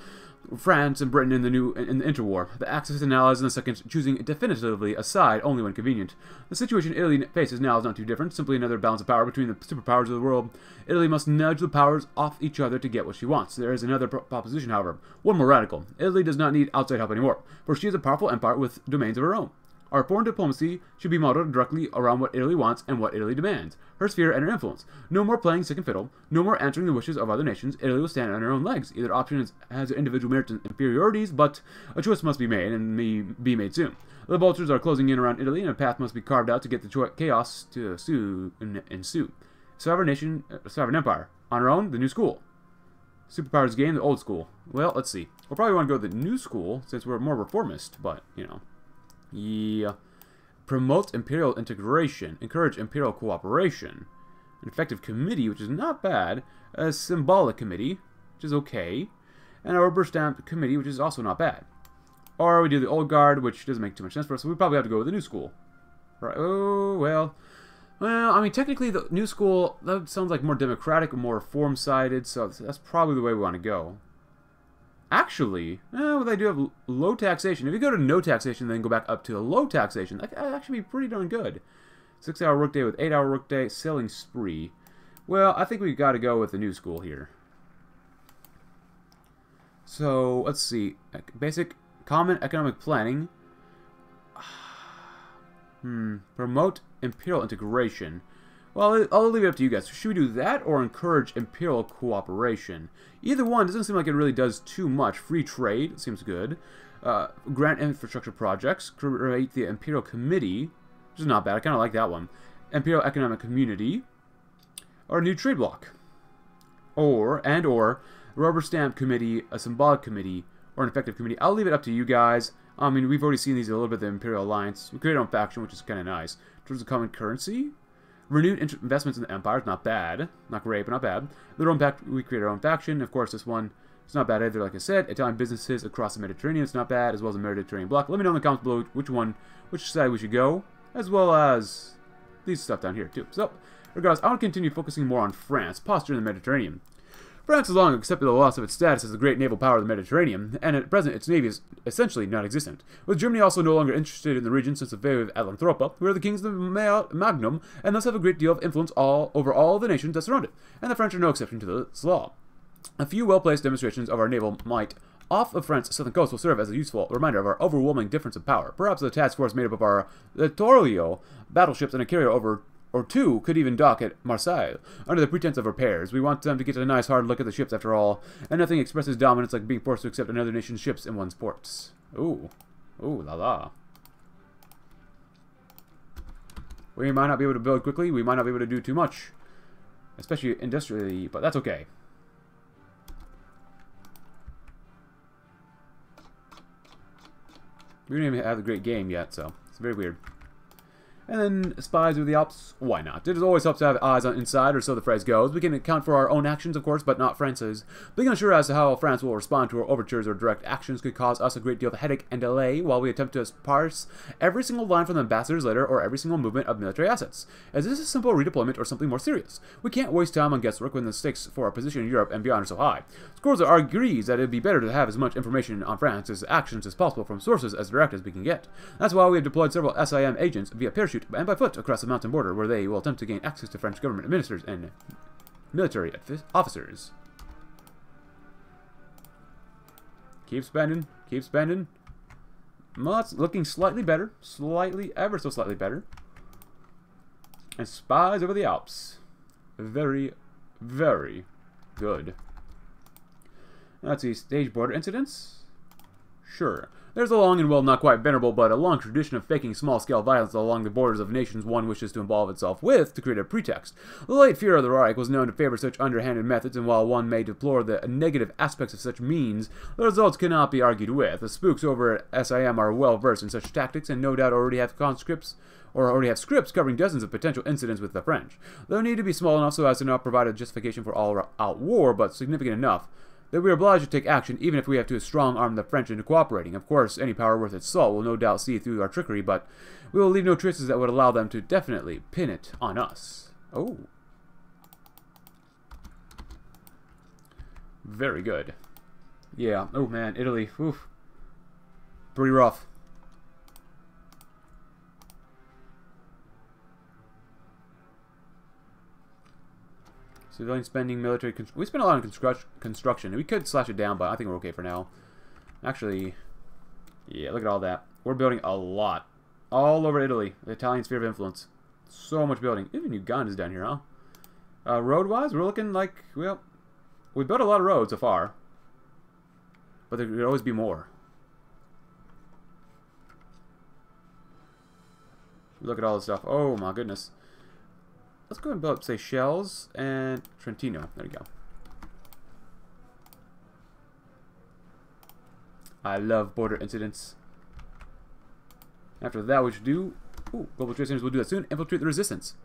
France and Britain in the new in the interwar, the Axis and Allies in the second choosing definitively a side only when convenient. The situation Italy faces now is not too different, simply another balance of power between the superpowers of the world. Italy must nudge the powers off each other to get what she wants. There is another proposition, however, one more radical. Italy does not need outside help anymore, for she is a powerful empire with domains of her own. Our foreign diplomacy should be modeled directly around what Italy wants and what Italy demands, her sphere and her influence. No more playing second fiddle, no more answering the wishes of other nations. Italy will stand on her own legs. Either option has individual merits and inferiorities, but a choice must be made, and may be made soon. The vultures are closing in around Italy, and a path must be carved out to get the chaos to ensue. Sovereign nation, uh, sovereign empire. On her own, the new school. Superpowers game, the old school. Well, let's see. We'll probably want to go to the new school, since we're more reformist, but, you know. Yeah. Promote imperial integration. Encourage imperial cooperation. An effective committee, which is not bad. A symbolic committee, which is okay. And a rubber stamp committee, which is also not bad. Or we do the old guard, which doesn't make too much sense for us, so we probably have to go with the new school. Right, oh, well. Well, I mean, technically, the new school, that sounds like more democratic, more reform-sided, so that's probably the way we want to go. Actually, eh, well, they do have low taxation. If you go to no taxation, then go back up to a low taxation, that actually be pretty darn good. Six-hour workday with eight-hour workday, selling spree. Well, I think we've got to go with the new school here. So, let's see. Basic common economic planning. [SIGHS] Hmm. Promote imperial integration. Well, I'll leave it up to you guys. Should we do that or encourage imperial cooperation? Either one doesn't seem like it really does too much. Free trade seems good. Uh, grant infrastructure projects. Create the Imperial Committee, which is not bad. I kind of like that one. Imperial Economic Community. Or a new trade block. Or, and or, rubber stamp committee, a symbolic committee, or an effective committee. I'll leave it up to you guys. I mean, we've already seen these a little bit, the Imperial Alliance. We create our own faction, which is kind of nice. In terms of common currency, Renewed investments in the Empire is not bad. Not great, but not bad. Their own fact we create our own faction. Of course, this one is not bad either, like I said. Italian businesses across the Mediterranean is not bad, as well as the Mediterranean bloc. Let me know in the comments below which one, which side we should go, as well as these stuff down here, too. So, regardless, I want to continue focusing more on France, posture in the Mediterranean. France has long accepted the loss of its status as the great naval power of the Mediterranean, and at present its navy is essentially non-existent. With Germany also no longer interested in the region since the failure of Atlantropa, we are the kings of the Magnum, and thus have a great deal of influence all over all the nations that surround it, and the French are no exception to this law. A few well-placed demonstrations of our naval might off of France's southern coast will serve as a useful reminder of our overwhelming difference of power. Perhaps the task force made up of our Littorio battleships and a carrier over or two could even dock at Marseille, under the pretense of repairs. We want them to get a nice hard look at the ships after all, and nothing expresses dominance like being forced to accept another nation's ships in one's ports. Ooh. Ooh, la la. We might not be able to build quickly, we might not be able to do too much. Especially industrially, but that's okay. We don't even have a great game yet, so it's very weird. And then spies over the Alps. why not? It always helps to have eyes on inside, or so the phrase goes. We can account for our own actions, of course, but not France's. Being unsure as to how France will respond to our overtures or direct actions could cause us a great deal of headache and delay while we attempt to parse every single line from the ambassador's letter or every single movement of military assets. Is this a simple redeployment or something more serious? We can't waste time on guesswork when the stakes for our position in Europe and beyond are so high. Scorza agrees that it would be better to have as much information on France's actions as possible from sources as direct as we can get. That's why we have deployed several SIM agents via parachute and by foot across the mountain border where they will attempt to gain access to French government ministers and military officers. Keep spending, keep spending. Well, it's looking slightly better. Slightly, ever so slightly better. And spies over the Alps. Very, very good. Let's see, stage border incidents. sure. There's a long and well not quite venerable, but a long tradition of faking small-scale violence along the borders of nations one wishes to involve itself with to create a pretext. The late Führer of the Reich was known to favor such underhanded methods, and while one may deplore the negative aspects of such means, the results cannot be argued with. The spooks over at SIM are well versed in such tactics, and no doubt already have conscripts or already have scripts covering dozens of potential incidents with the French. They'll need to be small enough so as to not provide a justification for all-out war, but significant enough that we are obliged to take action even if we have to strong-arm the French into cooperating. Of course, any power worth its salt will no doubt see through our trickery, but we will leave no traces that would allow them to definitely pin it on us. Oh. Very good. Yeah. Oh, man. Italy. Oof. Pretty rough. Civilian spending, military... We spend a lot on constru construction. We could slash it down, but I think we're okay for now. Actually, yeah, look at all that. We're building a lot. All over Italy. The Italian sphere of influence. So much building. Even Uganda's down here, huh? Uh, Road-wise, we're looking like, well, we built a lot of roads so far. But there could always be more. Look at all this stuff. Oh my goodness. Let's go and build up shells and Trentino. There you go. I love border incidents. After that, we should do... Ooh, global trade centers will do that soon. Infiltrate the resistance.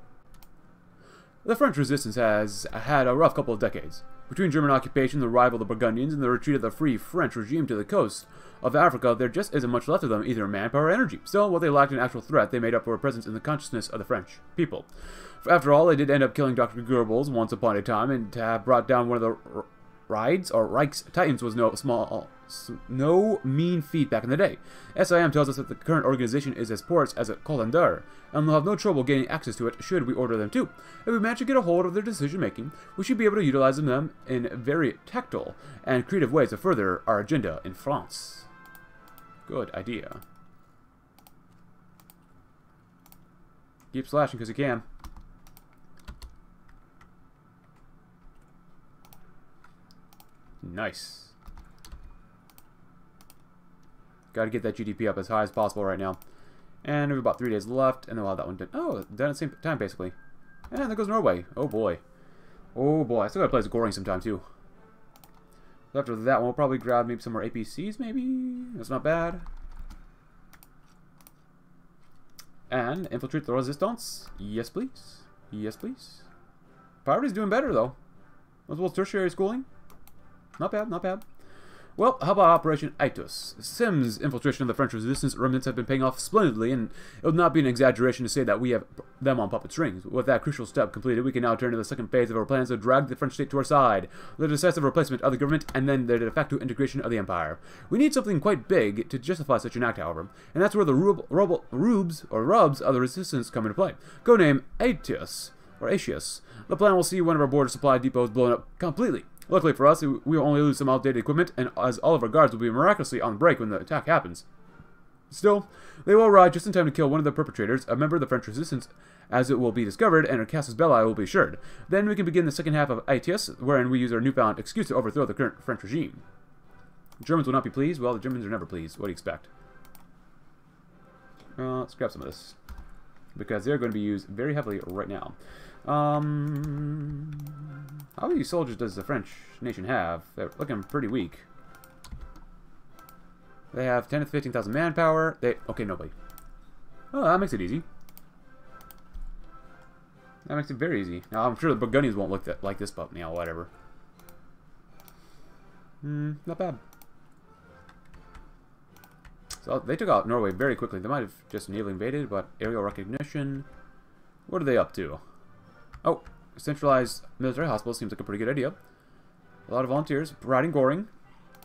The French resistance has had a rough couple of decades. Between German occupation, the arrival of the Burgundians, and the retreat of the Free French regime to the coast of Africa, there just isn't much left of them, either manpower or energy. Still, what they lacked in actual threat, they made up for a presence in the consciousness of the French people. After all, they did end up killing Dr. Goebbels once upon a time, and to have brought down one of the Rides or Reich's Titans was no small, no mean feat back in the day. SIM tells us that the current organization is as porous as a colander, and they'll have no trouble getting access to it should we order them to. If we manage to get a hold of their decision making, we should be able to utilize them in very tactile and creative ways to further our agenda in France. Good idea. Keep slashing because you can. Nice. Got to get that GDP up as high as possible right now. And we have about three days left, and then we'll have that one done. Oh, done at the same time, basically. And there goes Norway. Oh, boy. Oh, boy. I still got to play as Goring sometime, too. After that one, we'll probably grab maybe some more APCs, maybe? That's not bad. And infiltrate the resistance. Yes, please. Yes, please. Priority's doing better, though. As well as tertiary schooling. Not bad, not bad. Well, how about Operation Aetos? Sim's infiltration of the French resistance remnants have been paying off splendidly, and it would not be an exaggeration to say that we have them on puppet strings. With that crucial step completed, we can now turn to the second phase of our plans to drag the French state to our side, the decisive replacement of the government, and then the de facto integration of the empire. We need something quite big to justify such an act, however, and that's where the rub, rub, rubes, or rubs of the resistance come into play. Go name Aetius, or Aetius. The plan will see one of our border supply depots blown up completely. Luckily for us, we will only lose some outdated equipment, and as all of our guards will be miraculously on break when the attack happens. Still, they will arrive just in time to kill one of the perpetrators, a member of the French resistance, as it will be discovered, and our casus belli will be assured. Then we can begin the second half of Aetius, wherein we use our newfound excuse to overthrow the current French regime. The Germans will not be pleased. Well, the Germans are never pleased. What do you expect? Uh, let's grab some of this. Because they're going to be used very heavily right now. Um, how many soldiers does the French nation have? They're looking pretty weak. They have 10 to 15,000 manpower. They Okay, nobody. Oh, that makes it easy. That makes it very easy. Now, I'm sure the Burgundians won't look that, like this, but, you know, whatever. Hmm, not bad. So, they took out Norway very quickly. They might have just naval invaded, but aerial recognition... What are they up to? Oh, centralized military hospital seems like a pretty good idea. A lot of volunteers. Pride in Goring.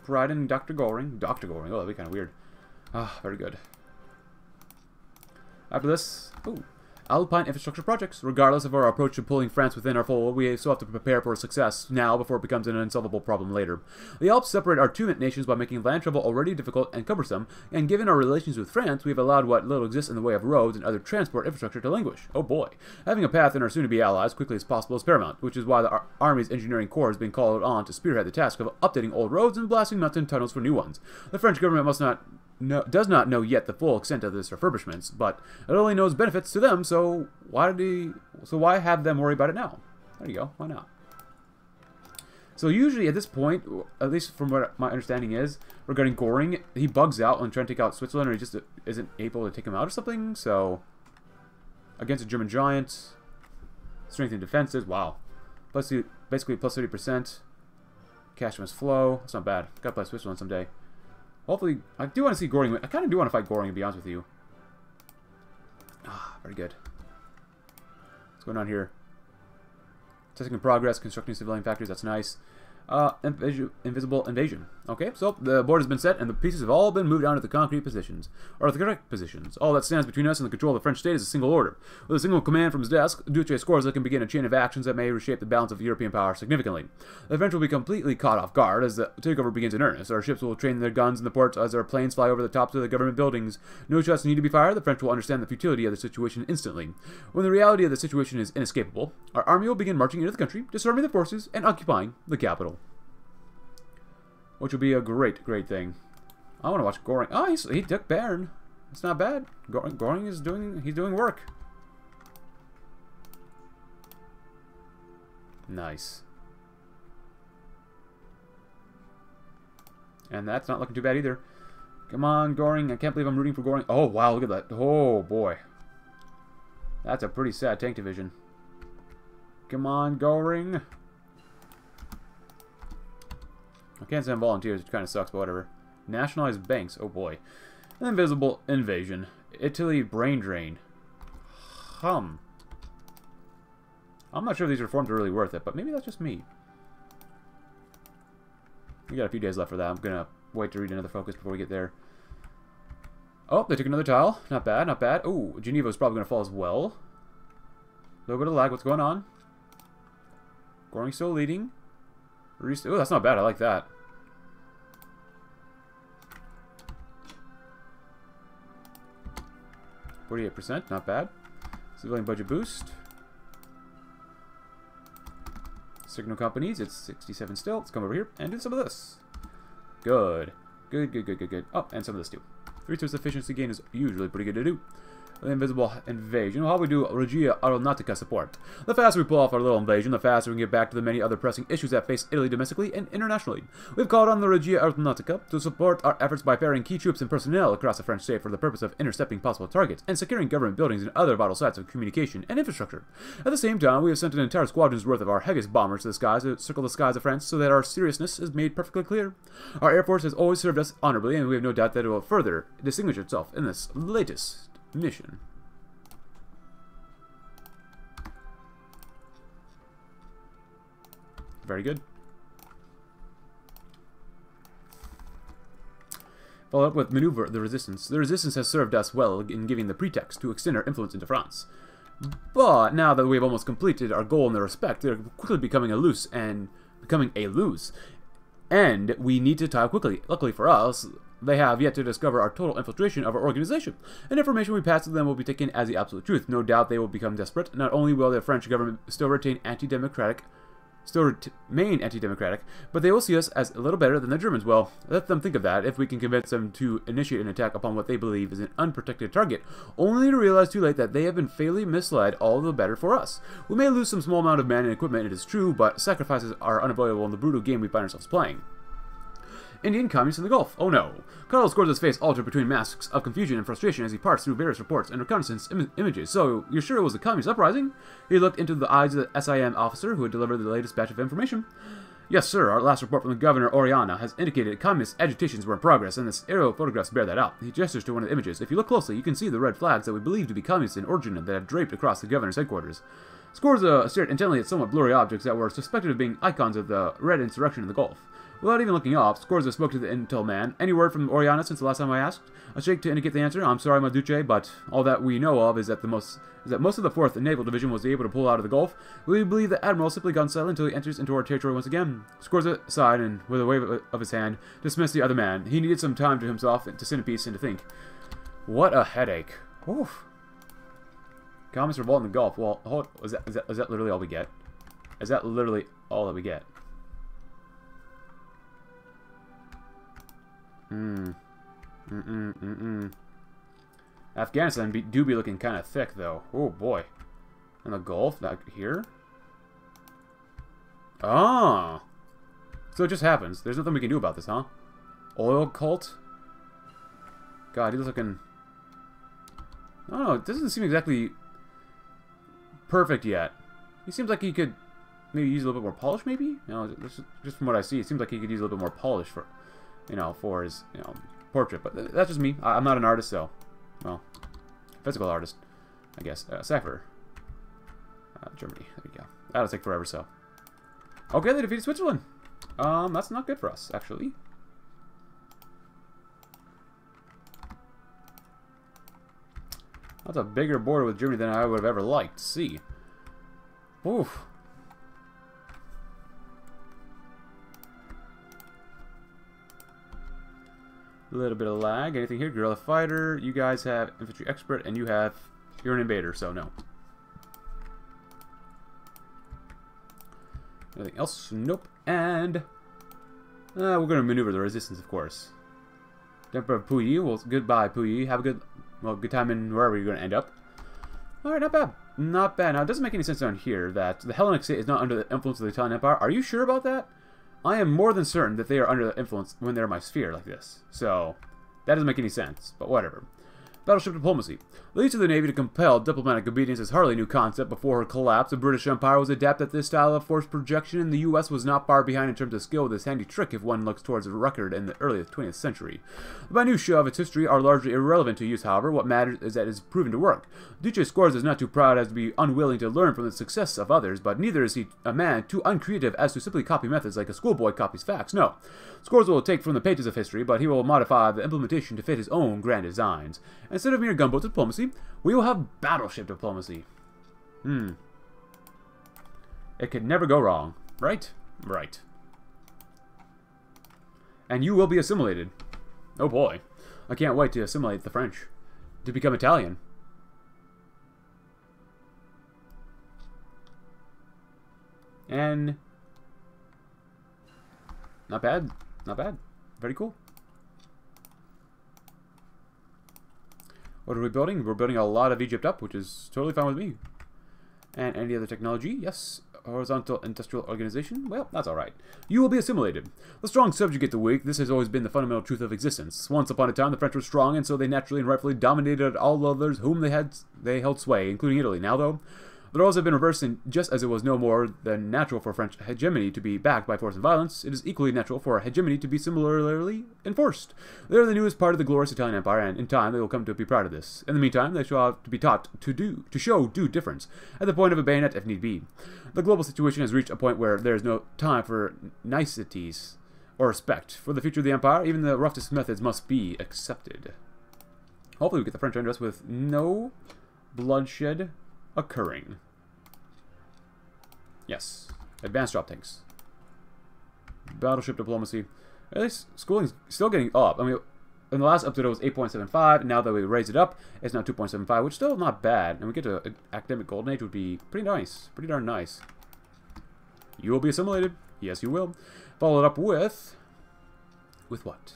Pride in Dr. Goring. Dr. Goring. Oh, that'd be kind of weird. Ah, very good. After this, ooh, Alpine infrastructure projects. Regardless of our approach to pulling France within our fold, we still have to prepare for success now before it becomes an unsolvable problem later. The Alps separate our two nations by making land travel already difficult and cumbersome, and given our relations with France, we have allowed what little exists in the way of roads and other transport infrastructure to languish. Oh boy. Having a path in our soon-to-be allies quickly as possible is paramount, which is why the Ar Army's engineering corps has been called on to spearhead the task of updating old roads and blasting mountain tunnels for new ones. The French government must not does not know yet the full extent of this refurbishments, but it only knows benefits to them, so why did he, so why have them worry about it now? There you go, why not? So usually at this point, at least from what my understanding is, regarding Goring, he bugs out when trying to take out Switzerland, or he just isn't able to take him out or something, so... Against a German giant, strength and defenses, wow. Plus, basically plus 30%. Cash must flow, that's not bad. Gotta play Switzerland someday. Hopefully, I do want to see Goring. I kind of do want to fight Goring, to be honest with you. Ah, very good. What's going on here? Testing in progress, constructing civilian factories, that's nice. Uh, invisible invasion. Okay, so the board has been set and the pieces have all been moved down to the concrete positions, or the correct positions. All that stands between us and the control of the French state is a single order. With a single command from his desk, Duce Scorza can begin a chain of actions that may reshape the balance of European power significantly. The French will be completely caught off guard as the takeover begins in earnest. Our ships will train their guns in the ports as our planes fly over the tops of the government buildings. No shots need to be fired. The French will understand the futility of the situation instantly. When the reality of the situation is inescapable, our army will begin marching into the country, disarming the forces, and occupying the capital which will be a great, great thing. I want to watch Goring. Oh, he took Bern. It's not bad. Goring, Goring is doing, he's doing work. Nice. And that's not looking too bad either. Come on, Goring. I can't believe I'm rooting for Goring. Oh, wow, look at that. Oh, boy. That's a pretty sad tank division. Come on, Goring. I can't send volunteers, which kind of sucks, but whatever. Nationalized banks. Oh boy. Invisible invasion. Italy brain drain. Hum. I'm not sure if these reforms are really worth it, but maybe that's just me. We got a few days left for that. I'm gonna wait to read another focus before we get there. Oh, they took another tile. Not bad, not bad. Oh, Geneva's probably gonna fall as well. A little bit of lag. What's going on? Goring's still leading. Oh, that's not bad. I like that. Forty-eight percent, not bad. Civilian budget boost. Signal companies, it's 67 still. Let's come over here and do some of this. Good. Good, good, good, good, good. Oh, and some of this too. Three Resource efficiency gain is usually pretty good to do the invisible invasion, how we do Regia Aeronautica support. The faster we pull off our little invasion, the faster we can get back to the many other pressing issues that face Italy domestically and internationally. We've called on the Regia Aeronautica to support our efforts by ferrying key troops and personnel across the French state for the purpose of intercepting possible targets and securing government buildings and other vital sites of communication and infrastructure. At the same time, we have sent an entire squadron's worth of our heaviest bombers to the skies to circle the skies of France so that our seriousness is made perfectly clear. Our Air Force has always served us honorably, and we have no doubt that it will further distinguish itself in this latest mission. Very good. Follow up with Maneuver the Resistance. The Resistance has served us well in giving the pretext to extend our influence into France. But now that we've almost completed our goal in their respect, they're quickly becoming a loose and becoming a lose. And we need to tie quickly. Luckily for us, they have yet to discover our total infiltration of our organization, and information we pass to them will be taken as the absolute truth. No doubt they will become desperate. Not only will the French government still retain anti-democratic still remain anti-democratic, but they will see us as a little better than the Germans. Well, let them think of that if we can convince them to initiate an attack upon what they believe is an unprotected target, only to realize too late that they have been fatally misled, all the better for us. We may lose some small amount of men and equipment, it is true, but sacrifices are unavoidable in the brutal game we find ourselves playing. Indian communists in the Gulf. Oh no. Carlos Scorza's face altered between masks of confusion and frustration as he parsed through various reports and reconnaissance Im images. So, you're sure it was the communist uprising? He looked into the eyes of the SIM officer who had delivered the latest batch of information. Yes, sir. Our last report from the governor, Oriana, has indicated communist agitations were in progress, and the aerial photographs bear that out. He gestures to one of the images. If you look closely, you can see the red flags that we believe to be communist in origin that have draped across the governor's headquarters. Scorza stared intently at somewhat blurry objects that were suspected of being icons of the Red Insurrection in the Gulf. Without even looking up, Scorza spoke to the intel man. Any word from Oriana since the last time I asked? A shake to indicate the answer. I'm sorry, Maduce, but all that we know of is that the most is that most of the 4th Naval Division was able to pull out of the Gulf. We believe the Admiral simply gone silent until he enters into our territory once again. Scorza sighed and, with a wave of his hand, dismissed the other man. He needed some time to himself to sit in peace and to think. What a headache. Oof. Communist revolt in the Gulf. Well, hold, is that, is that, is that literally all we get? Is that literally all that we get? Hmm. Mm-mm, mm-mm. Afghanistan be, do be looking kind of thick, though. Oh, boy. And the Gulf, that here? Oh! So it just happens. There's nothing we can do about this, huh? Oil cult? God, he's looking... I don't know, it doesn't seem exactly perfect yet. He seems like he could maybe use a little bit more polish, maybe? Know, just, just from what I see, it seems like he could use a little bit more polish for, you know, for his, you know, portrait. But that's just me. I, am not an artist, so, well, physical artist, I guess. Uh, Cypher. Uh, Germany. There we go. That'll take forever, so. Okay, they defeated Switzerland. Um, that's not good for us, actually. That's a bigger border with Germany than I would have ever liked see. Oof. A little bit of lag. Anything here? Guerrilla fighter. You guys have infantry expert, and you have you're an invader, so no. Anything else? Nope. And uh, we're to maneuver the resistance, of course. Emperor Puyi. Well, goodbye, Puyi. Have a good, well, good time in wherever you're to end up. All right, not bad. Not bad. Now, it doesn't make any sense down here that the Hellenic state is not under the influence of the Italian Empire. Are you sure about that? I am more than certain that they are under the influence when they're in my sphere like this. So, that doesn't make any sense, but whatever. Battleship diplomacy. The use of the Navy to compel diplomatic obedience is hardly a new concept. Before her collapse, the British Empire was adept at this style of force projection, and the U.S. was not far behind in terms of skill with this handy trick if one looks towards a record in the early 20th century. The minutiae of its history are largely irrelevant to use, however. What matters is that it is proven to work. Duce Scorza is not too proud as to be unwilling to learn from the success of others, but neither is he a man too uncreative as to simply copy methods like a schoolboy copies facts. No. Scorza will take from the pages of history, but he will modify the implementation to fit his own grand designs. Instead of mere gunboat diplomacy, we will have battleship diplomacy. Hmm. It could never go wrong. Right? Right. And you will be assimilated. Oh boy. I can't wait to assimilate the French. To become Italian. And... Not bad. Not bad. Very cool. What are we building? We're building a lot of Egypt up, which is totally fine with me. And any other technology? Yes. Horizontal industrial organization? Well, that's alright. You will be assimilated. The strong subjugate the weak. This has always been the fundamental truth of existence. Once upon a time, the French were strong, and so they naturally and rightfully dominated all others whom they had they held sway, including Italy. Now, though, the roles have been reversed, and just as it was no more than natural for French hegemony to be backed by force and violence, it is equally natural for hegemony to be similarly enforced. They are the newest part of the glorious Italian Empire, and in time they will come to be proud of this. In the meantime, they shall have to be taught to do to show due difference, at the point of a bayonet if need be. The global situation has reached a point where there is no time for niceties or respect. For the future of the Empire, even the roughest methods must be accepted. Hopefully we get the French us with no bloodshed occurring. Yes. Advanced drop tanks. Battleship diplomacy. At least schooling's still getting up. I mean, in the last update it was 8.75. Now that we raised it up, it's now 2.75, which is still not bad. And we get to academic golden age would be pretty nice. Pretty darn nice. You will be assimilated. Yes, you will. Follow it up with... With what?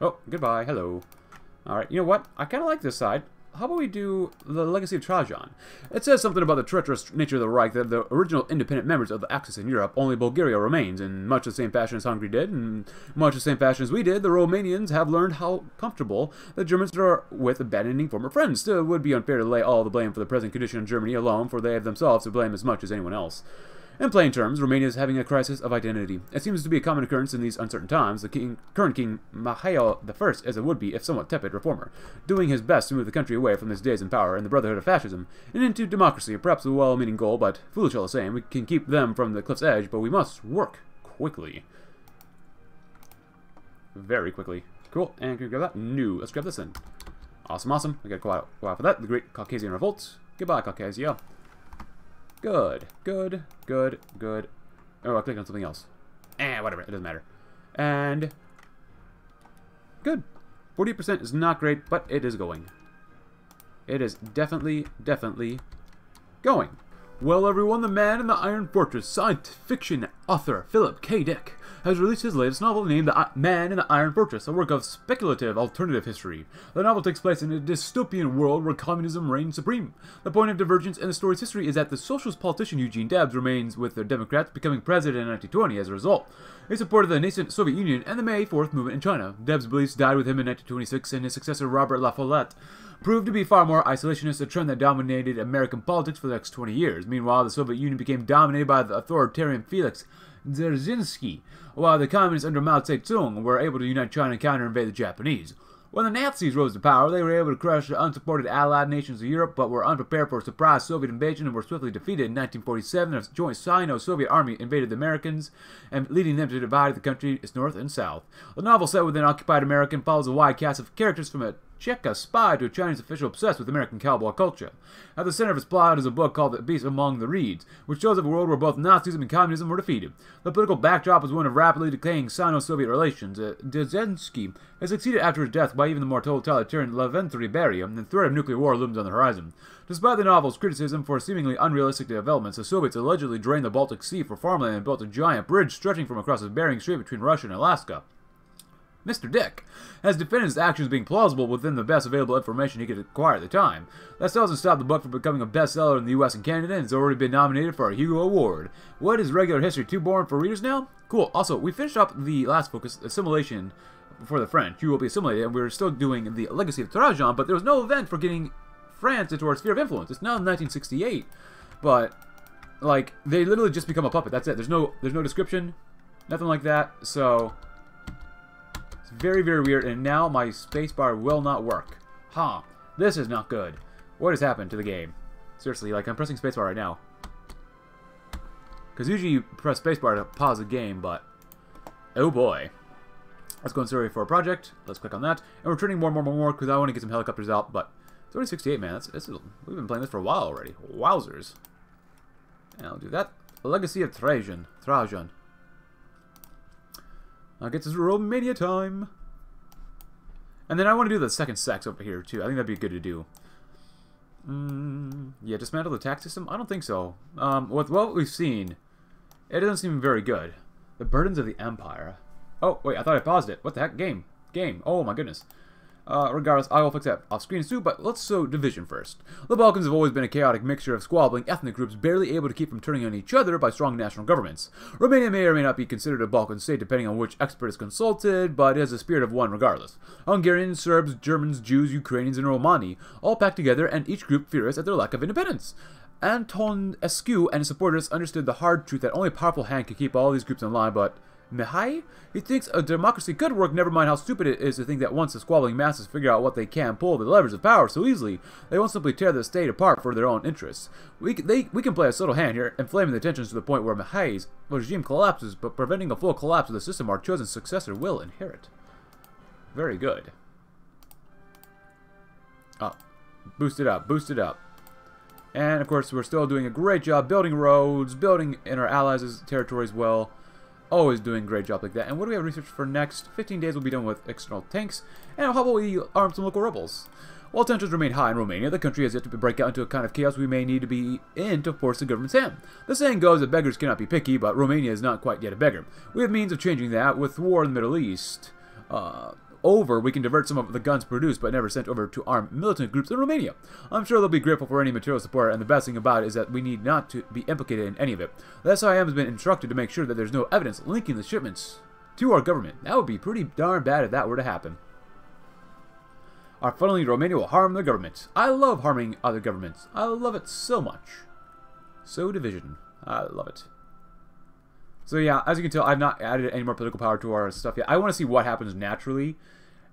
Oh, goodbye. Hello. Alright, you know what? I kind of like this side how about we do the Legacy of Trajan? It says something about the treacherous nature of the Reich that the original independent members of the Axis in Europe, only Bulgaria remains, in much the same fashion as Hungary did, and much the same fashion as we did, the Romanians have learned how comfortable the Germans are with abandoning former friends. Still, it would be unfair to lay all the blame for the present condition on Germany alone, for they have themselves to blame as much as anyone else. In plain terms, Romania is having a crisis of identity. It seems to be a common occurrence in these uncertain times. The king, current king Mihail I is a would-be, if somewhat tepid, reformer, doing his best to move the country away from his days in power and the brotherhood of fascism, and into democracy, perhaps a well-meaning goal, but foolish all the same. We can keep them from the cliff's edge, but we must work quickly. Very quickly. Cool. And can we grab that? No. Let's grab this then. Awesome, awesome. We gotta go out, go out for that. The Great Caucasian Revolt. Goodbye, Caucasia. Good. Good. Good. Good. Oh, I clicked on something else. Eh, whatever. It doesn't matter. And... Good. 40% is not great, but it is going. It is definitely, definitely going. Well, everyone, the man in the Iron Fortress, science fiction author Philip K. Dick, has released his latest novel named The Man in the Iron Fortress, a work of speculative alternative history. The novel takes place in a dystopian world where communism reigns supreme. The point of divergence in the story's history is that the socialist politician Eugene Debs remains with the Democrats, becoming president in 1920 as a result. He supported the nascent Soviet Union and the May 4th movement in China. Debs' beliefs died with him in 1926, and his successor Robert La Follette proved to be far more isolationist, a trend that dominated American politics for the next 20 years. Meanwhile, the Soviet Union became dominated by the authoritarian Felix Dzerzhinsky, while the communists under Mao Zedong were able to unite China and counter-invade the Japanese. When the Nazis rose to power, they were able to crush the unsupported Allied nations of Europe, but were unprepared for a surprise Soviet invasion and were swiftly defeated in 1947. A joint Sino-Soviet army invaded the Americans, and leading them to divide the country its north and south. The novel set within occupied America follows a wide cast of characters from a Czech spy to a Chinese official obsessed with American cowboy culture. At the center of his plot is a book called The Beast Among the Reeds, which shows a world where both Nazism and communism were defeated. The political backdrop is one of rapidly decaying Sino-Soviet relations. Uh, Dzerzhinsky has succeeded after his death by even the more totalitarian Lavrentiy Beria, and the threat of nuclear war looms on the horizon. Despite the novel's criticism for seemingly unrealistic developments, the Soviets allegedly drained the Baltic Sea for farmland and built a giant bridge stretching from across the Bering Strait between Russia and Alaska. Mr. Dick has defended his actions being plausible within the best available information he could acquire at the time. That still doesn't stop the book from becoming a bestseller in the US and Canada and has already been nominated for a Hugo Award. What is regular history too boring for readers now? Cool. Also, we finished up the last focus, assimilation for the French. You will be assimilated, and we're still doing the legacy of Trajan, but there was no event for getting France into our sphere of influence. It's now 1968, but like they literally just become a puppet. That's it. There's no there's no description, nothing like that. So very, very weird, and now my spacebar will not work. Huh. This is not good. What has happened to the game? Seriously, like, I'm pressing spacebar right now. Because usually you press spacebar to pause the game, but... Oh boy. Let's go and survey for a project. Let's click on that. And we're turning more, more, more, more, because I want to get some helicopters out, but... It's only 68, man. That's, that's, we've been playing this for a while already. Wowzers. And I'll do that. Legacy of Trajan. Trajan. I'll get to Romania time. And then I want to do the second sex over here, too. I think that'd be good to do. Mm, yeah, dismantle the tax system? I don't think so. Um, with what we've seen, it doesn't seem very good. The burdens of the Empire. Oh, wait, I thought I paused it. What the heck? Game. Game. Oh, my goodness. Uh, regardless, I will fix that off screen soon, but let's show division first. The Balkans have always been a chaotic mixture of squabbling ethnic groups barely able to keep from turning on each other by strong national governments. Romania may or may not be considered a Balkan state depending on which expert is consulted, but it has the spirit of one regardless. Hungarians, Serbs, Germans, Jews, Ukrainians, and Romani, all packed together and each group furious at their lack of independence. Anton Antonescu and his supporters understood the hard truth that only a powerful hand could keep all these groups in line, but Mihai? He thinks a democracy could work, never mind how stupid it is to think that once the squabbling masses figure out what they can pull the levers of power so easily, they won't simply tear the state apart for their own interests. We can, they, we can play a subtle hand here, inflaming the tensions to the point where Mihai's regime collapses, but preventing a full collapse of the system our chosen successor will inherit. Very good. Oh, boost it up, boost it up. And, of course, we're still doing a great job building roads, building in our allies' territories well. Always doing a great job like that. And what do we have research for next? 15 days will be done with external tanks. And how about we arm some local rebels? While tensions remain high in Romania, the country has yet to break out into a kind of chaos we may need to be in to force the government's hand. The saying goes that beggars cannot be picky, but Romania is not quite yet a beggar. We have means of changing that with war in the Middle East. Uh, over, we can divert some of the guns produced but never sent over to arm militant groups in Romania. I'm sure they'll be grateful for any material support, and the best thing about it is that we need not to be implicated in any of it. The SIM has been instructed to make sure that there's no evidence linking the shipments to our government. That would be pretty darn bad if that were to happen. Our funneling Romania will harm the government. I love harming other governments. I love it so much. So division. I love it. So yeah, as you can tell, I've not added any more political power to our stuff yet. I want to see what happens naturally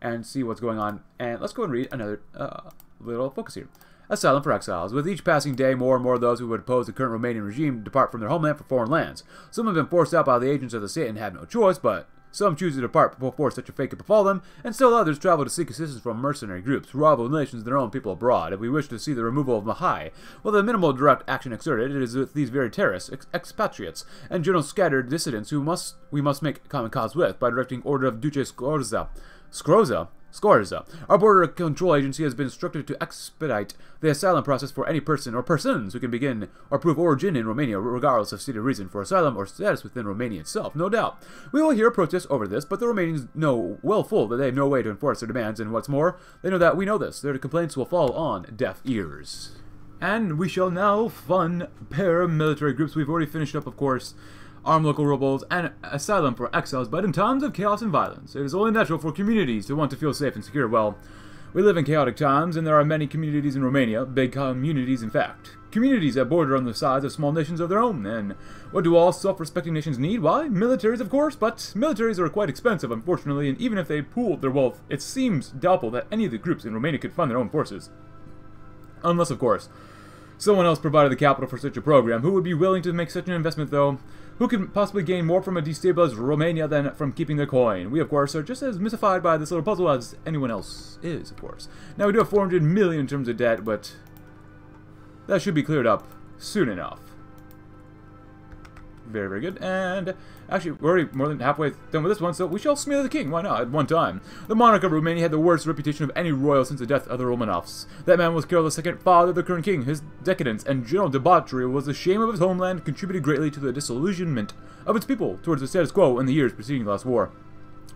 and see what's going on. And let's go and read another uh, little focus here. asylum for exiles. With each passing day, more and more of those who would oppose the current Romanian regime depart from their homeland for foreign lands. Some have been forced out by the agents of the state and have no choice, but some choose to depart before such a fate could befall them, and still others travel to seek assistance from mercenary groups, rival nations and their own people abroad. If we wish to see the removal of Mihai, well, the minimal direct action exerted, it is with these very terrorists, ex expatriates, and general scattered dissidents who must we must make common cause with by directing order of Duce Scorza. Scroza Scorza. Our border control agency has been instructed to expedite the asylum process for any person or persons who can begin or prove origin in Romania, regardless of stated reason for asylum or status within Romania itself, no doubt. We will hear protests over this, but the Romanians know well full that they have no way to enforce their demands, and what's more, they know that we know this. Their complaints will fall on deaf ears. And we shall now fund paramilitary groups. We've already finished up, of course, arm local rebels, and asylum for exiles, but in times of chaos and violence, it is only natural for communities to want to feel safe and secure. Well, we live in chaotic times, and there are many communities in Romania, big communities in fact. Communities that border on the size of small nations of their own, and what do all self-respecting nations need? Why? Militaries, of course, but militaries are quite expensive, unfortunately, and even if they pooled their wealth, it seems doubtful that any of the groups in Romania could fund their own forces. Unless, of course, someone else provided the capital for such a program. Who would be willing to make such an investment, though? Who could possibly gain more from a destabilized Romania than from keeping their coin? We, of course, are just as mystified by this little puzzle as anyone else is, of course. Now, we do have 400 million in terms of debt, but that should be cleared up soon enough. Very, very good. And actually, we're already more than halfway done with this one, so we shall smear the king. Why not? At one time, the monarch of Romania had the worst reputation of any royal since the death of the Romanovs. That man was Carol II, father of the current king. His decadence and general debauchery was the shame of his homeland, contributed greatly to the disillusionment of its people towards the status quo in the years preceding the last war.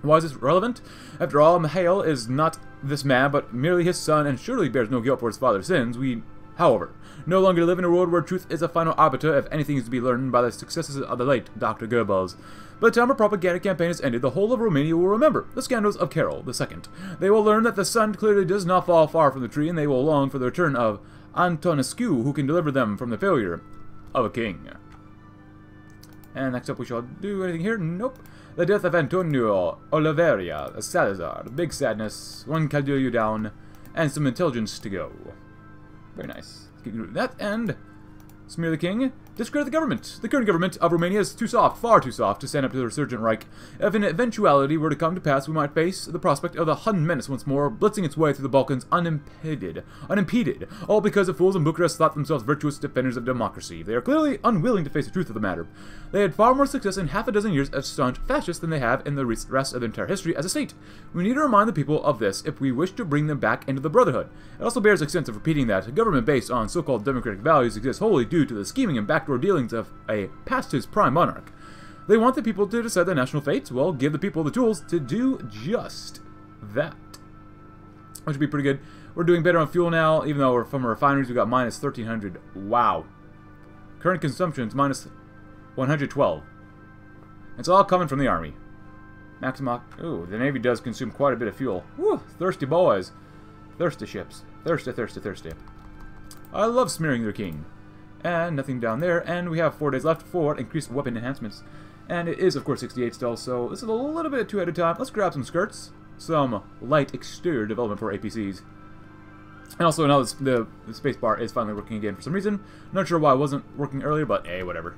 Why is this relevant? After all, Mihail is not this man, but merely his son, and surely bears no guilt for his father's sins. We However, no longer live in a world where truth is a final arbiter if anything is to be learned by the successes of the late Dr. Goebbels. By the time our propaganda campaign is ended, the whole of Romania will remember the scandals of Carol II. They will learn that the son clearly does not fall far from the tree, and they will long for the return of Antonescu, who can deliver them from the failure of a king. And next up, we shall do anything here? Nope. The death of Antonio Oliveira Salazar. Big sadness, one can do you down, and some intelligence to go. Very nice. That end. smear the king. Discredit the government. The current government of Romania is too soft, far too soft, to stand up to the resurgent Reich. If an eventuality were to come to pass, we might face the prospect of the Hun menace once more, blitzing its way through the Balkans unimpeded, unimpeded, all because the fools in Bucharest thought themselves virtuous defenders of democracy. They are clearly unwilling to face the truth of the matter. They had far more success in half a dozen years as staunch fascists than they have in the rest of their entire history as a state. We need to remind the people of this if we wish to bring them back into the Brotherhood. It also bears extensive repeating that a government based on so-called democratic values exists wholly due to the scheming and backdoor dealings of a past his prime monarch. They want the people to decide their national fates. Well, give the people the tools to do just that. Which would be pretty good. We're doing better on fuel now, even though we're from refineries, we got minus 1300. Wow. Current consumption is minus 112. It's all coming from the army. Maximoc. Ooh, the Navy does consume quite a bit of fuel. Woo, thirsty boys. Thirsty ships. Thirsty, thirsty, thirsty. I love smearing their king. And nothing down there, and we have four days left for increased weapon enhancements. And it is, of course, 68 still, so this is a little bit too at a time. Let's grab some skirts. Some light exterior development for APCs. And also now the, the spacebar is finally working again for some reason. Not sure why it wasn't working earlier, but hey, whatever.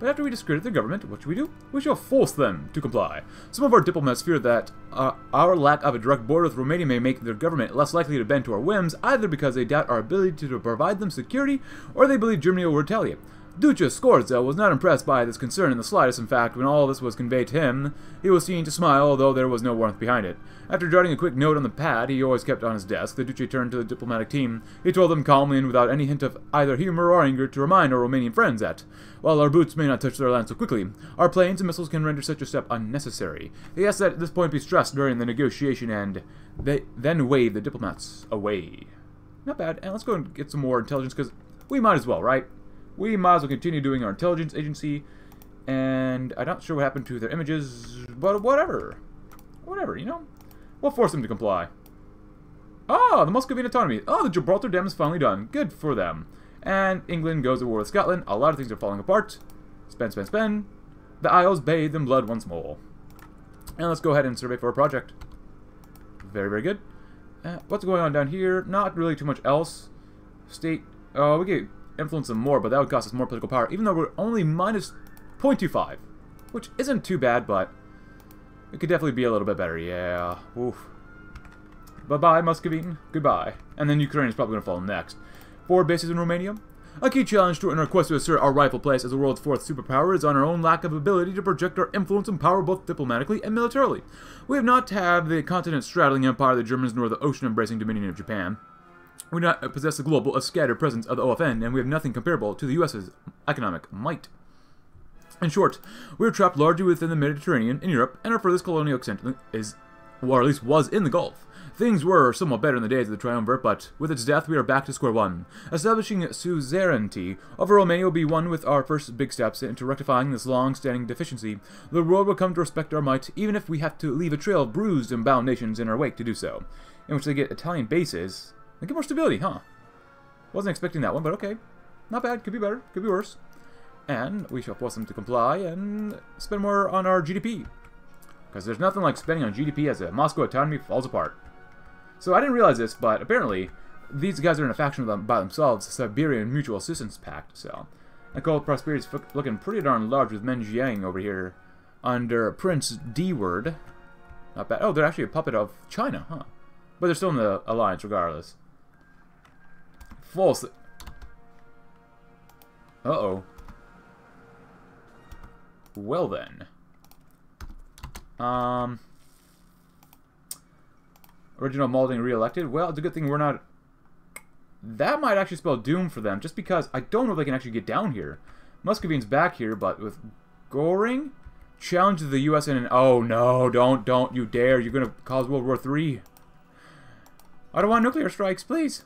But after we discredit the government, what should we do? We shall force them to comply. Some of our diplomats fear that uh, our lack of a direct border with Romania may make their government less likely to bend to our whims, either because they doubt our ability to provide them security, or they believe Germany will retaliate. Duce Scorza was not impressed by this concern in the slightest. In fact, when all this was conveyed to him, he was seen to smile, although there was no warmth behind it. After jotting a quick note on the pad he always kept on his desk, the Duce turned to the diplomatic team. He told them calmly and without any hint of either humor or anger to remind our Romanian friends that, while our boots may not touch their land so quickly, our planes and missiles can render such a step unnecessary. He asked that this point be stressed during the negotiation and they then waved the diplomats away. Not bad. And let's go and get some more intelligence, because we might as well, right? We might as well continue doing our intelligence agency. And I'm not sure what happened to their images, but whatever. Whatever, you know? We'll force them to comply. Oh, the Muscovian autonomy. Oh, the Gibraltar Dam is finally done. Good for them. And England goes to war with Scotland. A lot of things are falling apart. Spend, spend, spend. The Isles bathed in blood once more. And let's go ahead and survey for a project. Very, very good. Uh, what's going on down here? Not really too much else. State, oh, we could influence them more, but that would cost us more political power, even though we're only minus 0.25, which isn't too bad, but it could definitely be a little bit better. Yeah, oof. Bye-bye, Moskowien. Goodbye. And then Ukraine is probably going to fall next. Four bases in Romania. A key challenge to our quest to assert our rightful place as the world's fourth superpower is on our own lack of ability to project our influence and power both diplomatically and militarily. We have not had the continent-straddling empire of the Germans nor the ocean-embracing dominion of Japan. We do not uh, possess the global, a scattered presence of the OFN, and we have nothing comparable to the US's economic might. In short, we are trapped largely within the Mediterranean in Europe, and our furthest colonial extent is, or at least was, in the Gulf. Things were somewhat better in the days of the Triumvirate, but with its death we are back to square one. Establishing suzerainty over Romania will be one with our first big steps into rectifying this long-standing deficiency. The world will come to respect our might, even if we have to leave a trail of bruised and bound nations in our wake to do so. In which they get Italian bases. Get more stability, huh? Wasn't expecting that one, but okay. Not bad, could be better, could be worse. And we shall force them to comply and spend more on our GDP. Because there's nothing like spending on GDP as the Moscow economy falls apart. So I didn't realize this, but apparently these guys are in a faction by themselves, the Siberian Mutual Assistance Pact, so. And Co-Prosperity is looking pretty darn large with Mengjiang over here under Prince D-Word. Not bad. Oh, they're actually a puppet of China, huh? But they're still in the alliance regardless. False. Uh-oh. Well then. Um... Original Malding re-elected? Well, it's a good thing we're not... That might actually spell doom for them, just because I don't know if they can actually get down here. Moskowien's back here, but with Goring? Challenge the U.S. in an... Oh, no, don't, don't you dare. You're going to cause World War III. I don't want nuclear strikes, please.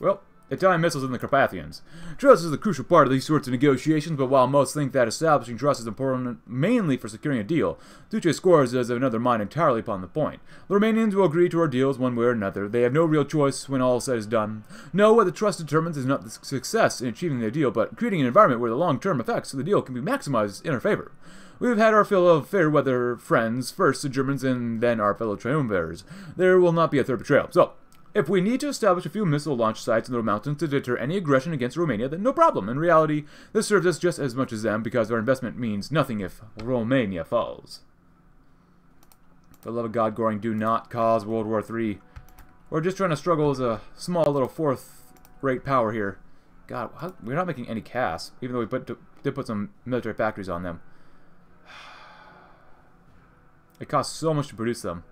Well, Italian missiles in the Carpathians. Trust is a crucial part of these sorts of negotiations, but while most think that establishing trust is important mainly for securing a deal, Duce Scorza is another mind entirely upon the point. The Romanians will agree to our deals one way or another. They have no real choice when all said is done. No, what the trust determines is not the success in achieving their deal, but creating an environment where the long-term effects of the deal can be maximized in our favor. We've had our fill of fair weather friends, first the Germans and then our fellow triumvirs. There will not be a third betrayal. So, if we need to establish a few missile launch sites in the mountains to deter any aggression against Romania, then no problem. In reality, this serves us just as much as them because our investment means nothing if Romania falls. For the love of God, Goring, do not cause World War III. We're just trying to struggle as a small little fourth-rate power here. God, how, we're not making any cash, even though we put, did put some military factories on them. [SIGHS] It costs so much to produce them.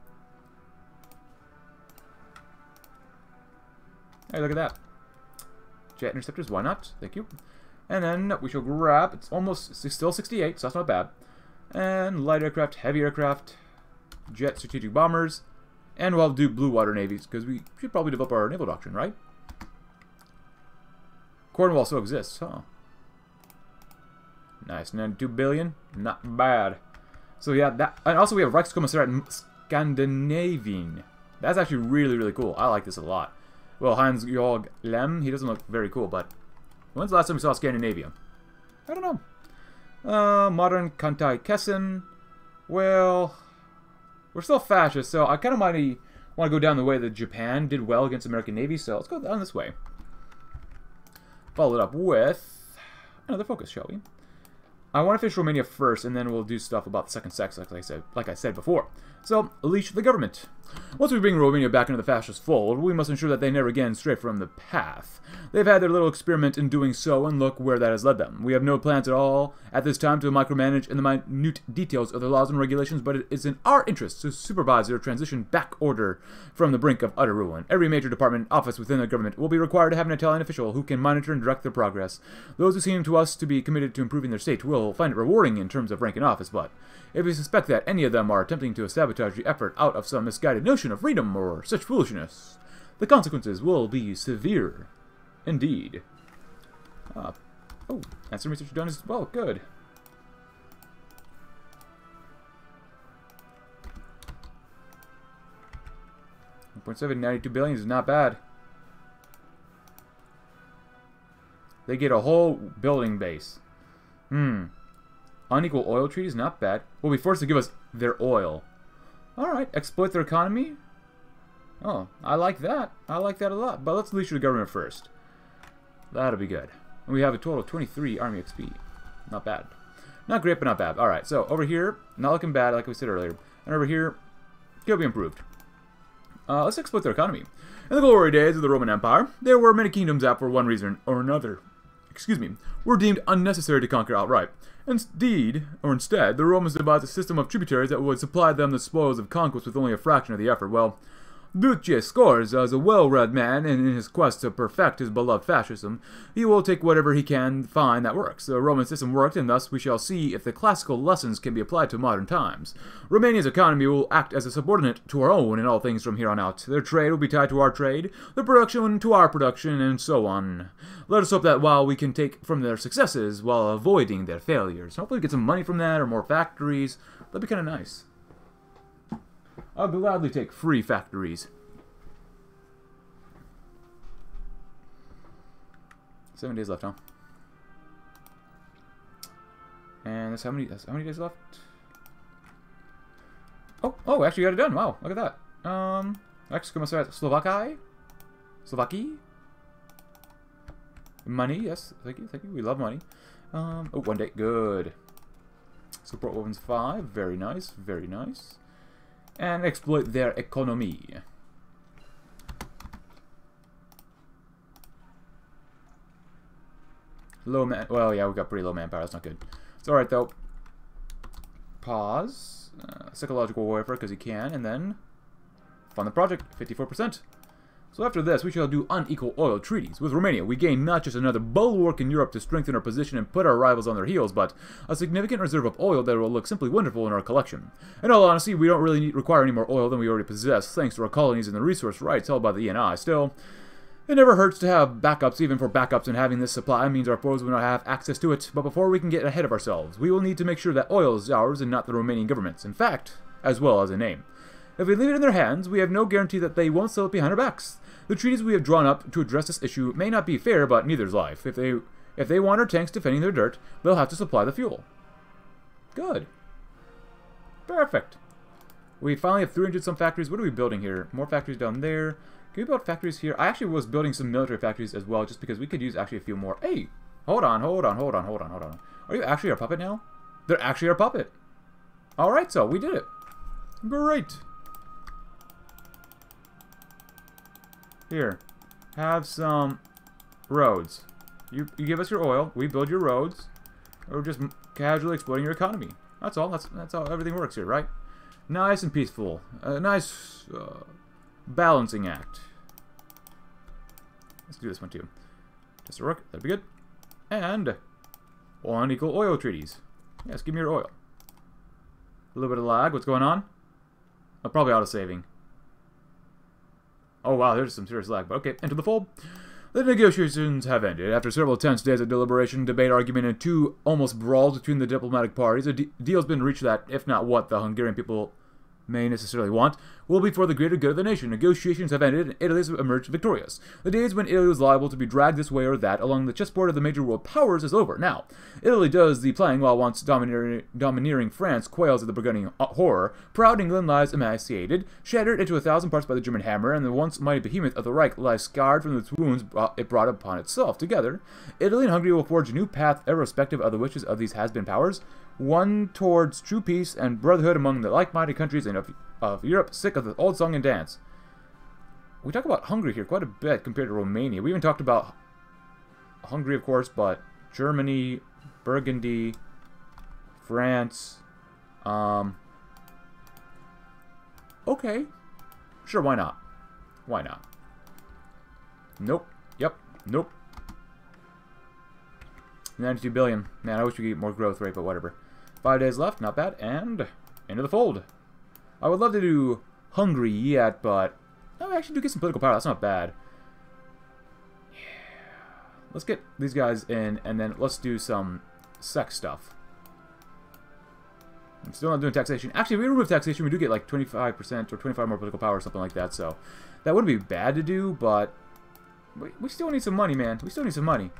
Hey, look at that. Jet interceptors, why not? Thank you. And then we shall grab, it's almost, it's still 68, so that's not bad. And light aircraft, heavy aircraft, jet strategic bombers, and we'll do blue water navies, because we should probably develop our naval doctrine, right? Cornwall still exists, huh? Nice, 92 billion, not bad. So yeah, that, and also we have Reichskommissariat Scandinavian. That's actually really, really cool. I like this a lot. Well, Hans Georg Lem, he doesn't look very cool, but when's the last time we saw Scandinavia? I don't know. Uh, modern Kantai Kessen. Well, we're still fascist, so I kind of might want to go down the way that Japan did well against American Navy, so let's go down this way. Follow it up with another focus, shall we? I want to finish Romania first, and then we'll do stuff about the second sex, like I said, like I said before. So, leash the government. Once we bring Romania back into the fascist fold, we must ensure that they never again stray from the path. They've had their little experiment in doing so, and look where that has led them. We have no plans at all at this time to micromanage in the minute details of their laws and regulations, but it is in our interest to supervise their transition back order from the brink of utter ruin. Every major department office within the government will be required to have an Italian official who can monitor and direct their progress. Those who seem to us to be committed to improving their state will find it rewarding in terms of rank and office, but if we suspect that any of them are attempting to sabotage the effort out of some misguided notion of freedom or such foolishness, the consequences will be severe. Indeed. Uh, oh, answer research done as well. Good. Point seven ninety two billion is not bad. They get a whole building base. Hmm. Unequal oil treaties, not bad. Will be forced to give us their oil. Alright, exploit their economy? Oh, I like that. I like that a lot. But let's leash the government first. That'll be good. And we have a total of 23 Army XP. Not bad. Not great, but not bad. Alright, so over here, not looking bad, like we said earlier. And over here, could be improved. Uh, let's exploit their economy. In the glory days of the Roman Empire, there were many kingdoms that, for one reason or another, excuse me, were deemed unnecessary to conquer outright. Indeed, or instead, the Romans devised a system of tributaries that would supply them the spoils of conquest with only a fraction of the effort. Well, Duce Scorza is a well-read man, and in his quest to perfect his beloved fascism, he will take whatever he can find that works. The Roman system worked, and thus we shall see if the classical lessons can be applied to modern times. Romania's economy will act as a subordinate to our own in all things from here on out. Their trade will be tied to our trade, their production to our production, and so on. Let us hope that while we can take from their successes while avoiding their failures, hopefully get some money from that or more factories. That'd be kind of nice. I'll gladly take free factories. Seven days left, huh? And that's how many? That's how many days left? Oh, oh, actually got it done. Wow, look at that. Um, actually, Slovakia, Slovakia. Money, yes, thank you, thank you. We love money. Um, oh, one day, good. Support weapons five, very nice, very nice and exploit their economy. Low man... Well, yeah, we got pretty low manpower. That's not good. It's alright, though. Pause. Uh, psychological warfare, because he can. And then... Fund the project. 54%. So after this, we shall do unequal oil treaties. With Romania, we gain not just another bulwark in Europe to strengthen our position and put our rivals on their heels, but a significant reserve of oil that will look simply wonderful in our collection. In all honesty, we don't really need, require any more oil than we already possess, thanks to our colonies and the resource rights held by the ENI. Still, it never hurts to have backups, even for backups, and having this supply means our foes will not have access to it. But before we can get ahead of ourselves, we will need to make sure that oil is ours and not the Romanian government's. In fact, as well as a name. If we leave it in their hands, we have no guarantee that they won't sell it behind our backs. The treaties we have drawn up to address this issue may not be fair, but neither's life. If they if they want our tanks defending their dirt, they'll have to supply the fuel. Good. Perfect. We finally have 300 some factories. What are we building here? More factories down there. Can we build factories here? I actually was building some military factories as well, just because we could use actually a few more. Hey, hold on, hold on, hold on, hold on, hold on. Are you actually our puppet now? They're actually our puppet. Alright, so we did it. Great. Here, have some roads. You, you give us your oil, we build your roads, or just casually exploiting your economy. That's all. That's that's how everything works here, right? Nice and peaceful. A nice uh, balancing act. Let's do this one too. Just to work. That'd be good. And one equal oil treaties. Yes, give me your oil. A little bit of lag. What's going on? I'm probably auto saving. Oh wow, there's some serious lag. But okay, enter the fold. The negotiations have ended. After several tense days of deliberation, debate, argument, and two almost brawls between the diplomatic parties, a deal's been reached that, if not what the Hungarian people may necessarily want, will be for the greater good of the nation. Negotiations have ended, and Italy has emerged victorious. The days when Italy was liable to be dragged this way or that along the chessboard of the major world powers is over. Now, Italy does the playing while once domineering, domineering France quails at the Burgundian horror. Proud England lies emaciated, shattered into a thousand parts by the German hammer, and the once mighty behemoth of the Reich lies scarred from the wounds it brought upon itself. Together, Italy and Hungary will forge a new path irrespective of the wishes of these has-been powers, one towards true peace and brotherhood among the like-minded countries and of, of Europe, sick of the old song and dance. We talk about Hungary here quite a bit compared to Romania. We even talked about Hungary, of course, but Germany, Burgundy, France. Um, okay. Sure, why not? Why not? Nope. Yep. Nope. 92 billion. Man, I wish we could get more growth rate, but whatever. Five days left, not bad. And into the fold. I would love to do Hungary yet, but I actually do get some political power. That's not bad. Yeah. Let's get these guys in, and then let's do some sex stuff. I'm still not doing taxation. Actually, if we remove taxation, we do get like 25% or 25 more political power or something like that. So that wouldn't be bad to do, but we, we still need some money, man. We still need some money.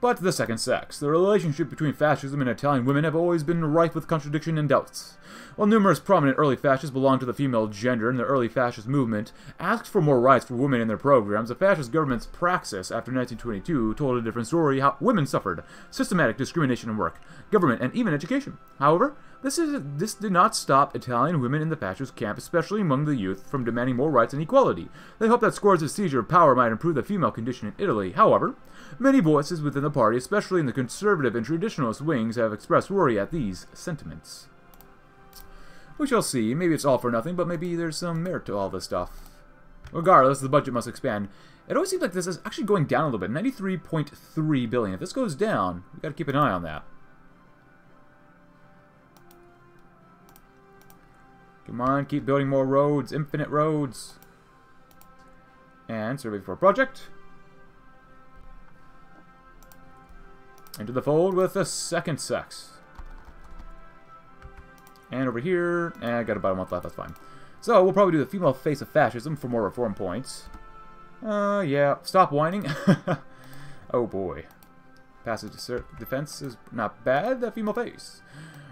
But the second sex. The relationship between fascism and Italian women have always been rife with contradiction and doubts. While numerous prominent early fascists belonged to the female gender and the early fascist movement asked for more rights for women in their programs, the fascist government's praxis after 1922 told a different story how women suffered systematic discrimination in work, government, and even education. However, this, is, this did not stop Italian women in the fascist camp, especially among the youth, from demanding more rights and equality. They hoped that Scorza's seizure of power might improve the female condition in Italy. However, many voices within the party, especially in the conservative and traditionalist wings, have expressed worry at these sentiments. We shall see. Maybe it's all for nothing, but maybe there's some merit to all this stuff. Regardless, the budget must expand. It always seems like this is actually going down a little bit. 93.3 billion. If this goes down, we gotta keep an eye on that. Come on, keep building more roads, infinite roads. And survey for project. Into the fold with the second sex. And over here, eh, I got about a month left, that's fine. So, we'll probably do the female face of fascism for more reform points. Uh, yeah, stop whining. [LAUGHS] oh boy. Passive defense is not bad, that female face.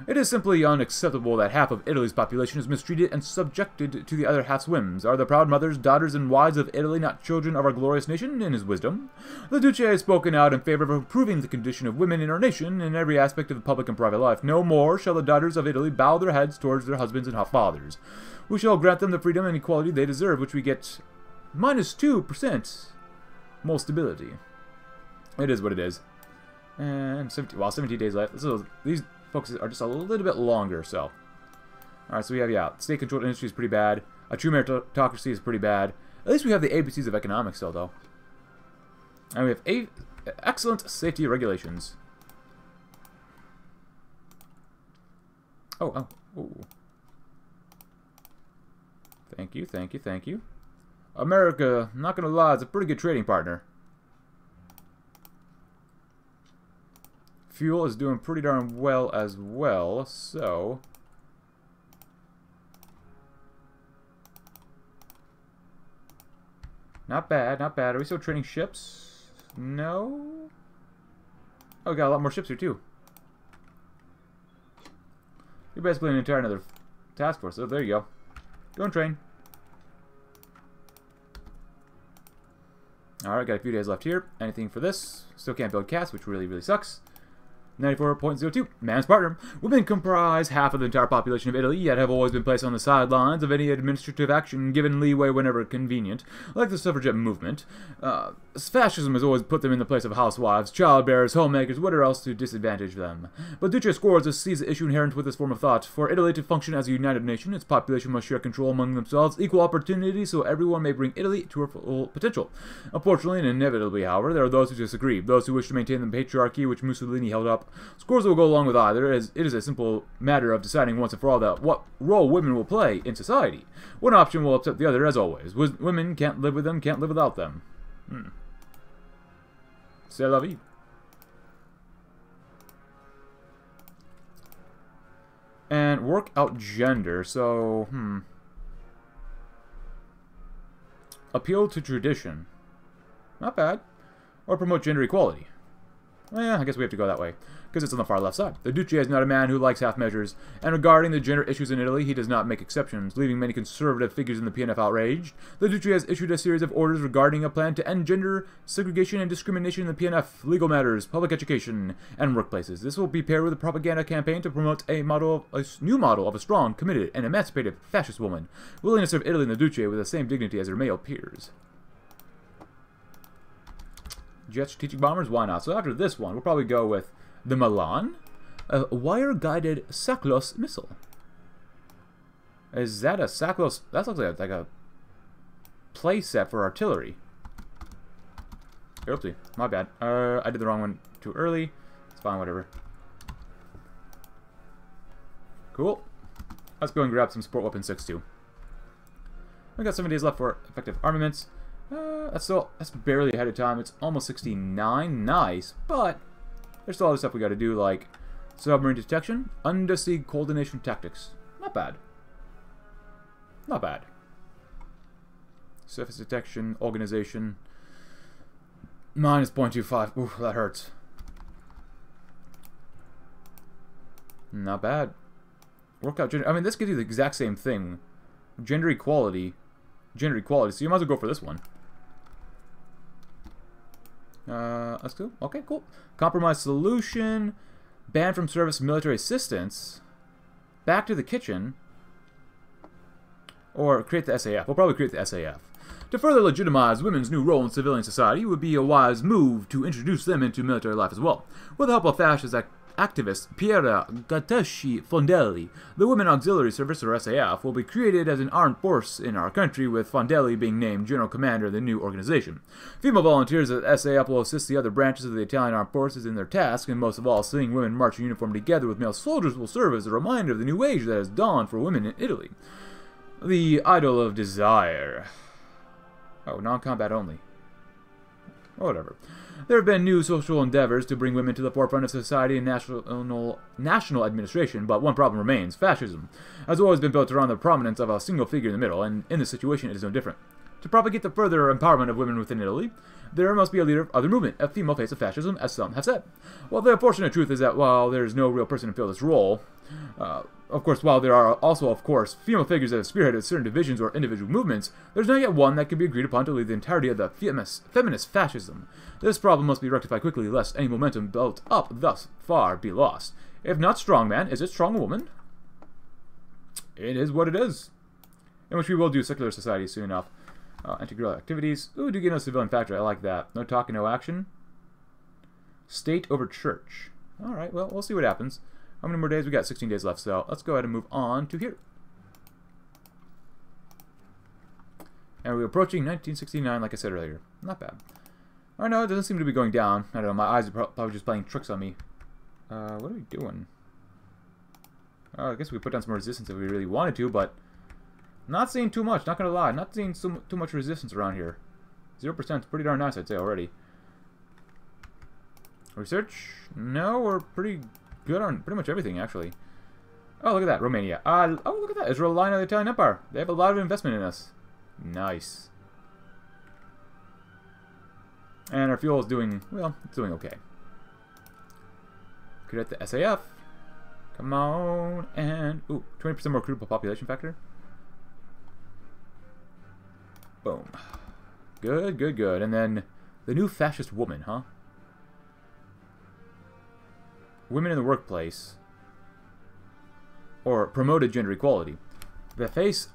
It is simply unacceptable that half of Italy's population is mistreated and subjected to the other half's whims. Are the proud mothers, daughters, and wives of Italy not children of our glorious nation in his wisdom? The Duce has spoken out in favor of improving the condition of women in our nation in every aspect of public and private life. No more shall the daughters of Italy bow their heads towards their husbands and fathers. We shall grant them the freedom and equality they deserve, which we get minus 2% more stability. It is what it is. And 70, well, 17 days left. So these focuses are just a little bit longer, so. Alright, so we have, yeah, state-controlled industry is pretty bad. A true meritocracy is pretty bad. At least we have the ABCs of economics still, though. And we have excellent safety regulations. Oh, oh, oh. Thank you, thank you, thank you. America, not gonna lie, it's a pretty good trading partner. Fuel is doing pretty darn well as well, so... Not bad, not bad. Are we still trading ships? No? Oh, we got a lot more ships here, too. You're basically an entire another task force. So there you go. Go and train. Alright, got a few days left here. Anything for this? Still can't build cast, which really, really sucks. 94.02, man's partner. Women comprise half of the entire population of Italy, yet have always been placed on the sidelines of any administrative action, given leeway whenever convenient, like the suffragette movement. Uh, fascism has always put them in the place of housewives, childbearers, homemakers, whatever else to disadvantage them. But Duce Scorza sees the issue inherent with this form of thought. For Italy to function as a united nation, its population must share control among themselves, equal opportunity, so everyone may bring Italy to her full potential. Unfortunately, and inevitably, however, there are those who disagree, those who wish to maintain the patriarchy which Mussolini held up Scorza will go along with either, as it is a simple matter of deciding once and for all that what role women will play in society. One option will upset the other, as always. Women can't live with them, can't live without them. Hmm. C'est la vie. And work out gender, so, hmm. Appeal to tradition. Not bad. Or promote gender equality. Yeah, I guess we have to go that way because it's on the far left side. The Duce is not a man who likes half measures, and regarding the gender issues in Italy, he does not make exceptions, leaving many conservative figures in the PNF outraged. The Duce has issued a series of orders regarding a plan to end gender segregation and discrimination in the PNF, legal matters, public education, and workplaces. This will be paired with a propaganda campaign to promote a model, a new model of a strong, committed, and emancipated fascist woman, willing to serve Italy and the Duce with the same dignity as her male peers. Jet strategic bombers? Why not? So after this one, we'll probably go with the Milan, a wire-guided SACLOS missile. Is that a SACLOS? That looks like a, like a playset for artillery. Oopsie, my bad. Uh, I did the wrong one too early. It's fine, whatever. Cool. Let's go and grab some support weapon 6 too. We got seven days left for effective armaments. Uh, that's still that's barely ahead of time. It's almost 69. Nice, but there's still other stuff we got to do, like submarine detection, undersea coordination tactics. Not bad. Not bad. Surface detection, organization. Minus 0.25. Oof, that hurts. Not bad. Workout gender. I mean, this gives you the exact same thing. Gender equality. Gender equality. So you might as well go for this one. Uh, let's go. Okay, cool. Compromise solution. Ban from service military assistance. Back to the kitchen. Or create the SAF. We'll probably create the SAF. To further legitimize women's new role in civilian society, would be a wise move to introduce them into military life as well. With the help of fascist activist Piera Gatteschi Fondelli, the Women Auxiliary Service, or SAF, will be created as an armed force in our country, with Fondelli being named General Commander of the new organization. Female volunteers at SAF will assist the other branches of the Italian armed forces in their task, and most of all, seeing women march in uniform together with male soldiers will serve as a reminder of the new age that has dawned for women in Italy. The Idol of Desire. Oh, non-combat only. Whatever. There have been new social endeavors to bring women to the forefront of society and national, national administration, but one problem remains fascism has always been built around the prominence of a single figure in the middle, and in this situation it is no different. To propagate the further empowerment of women within Italy, there must be a leader of other movement, a female face of fascism, as some have said. Well, the unfortunate truth is that while there is no real person to fill this role, uh, of course, while there are also, of course, female figures that have spearheaded certain divisions or individual movements, there's not yet one that can be agreed upon to lead the entirety of the feminist, feminist fascism. This problem must be rectified quickly, lest any momentum built up thus far be lost. If not strongman, is it strong woman? It is what it is. In which we will do secular society soon enough. Uh, anti-guerrilla activities. Ooh, do get no civilian factor. I like that. No talking, no action. State over church. Alright, well, we'll see what happens. How many more days? We got 16 days left, so let's go ahead and move on to here. And we're approaching 1969, like I said earlier. Not bad. Oh know, it doesn't seem to be going down. I don't know, my eyes are probably just playing tricks on me. Uh, what are we doing? Oh, I guess we could put down some resistance if we really wanted to, but... Not seeing too much, not gonna lie. Not seeing so, too much resistance around here. 0% is pretty darn nice, I'd say, already. Research? No, we're pretty good on pretty much everything, actually. Oh, look at that, Romania. Uh, oh, look at that, Israel line of the Italian Empire. They have a lot of investment in us. Nice. And our fuel is doing, well, it's doing okay. Could the SAF. Come on, and, ooh, 20% more crude population factor. Boom. Good, good, good. And then the new fascist woman, huh? Women in the workplace, or promoted gender equality, the face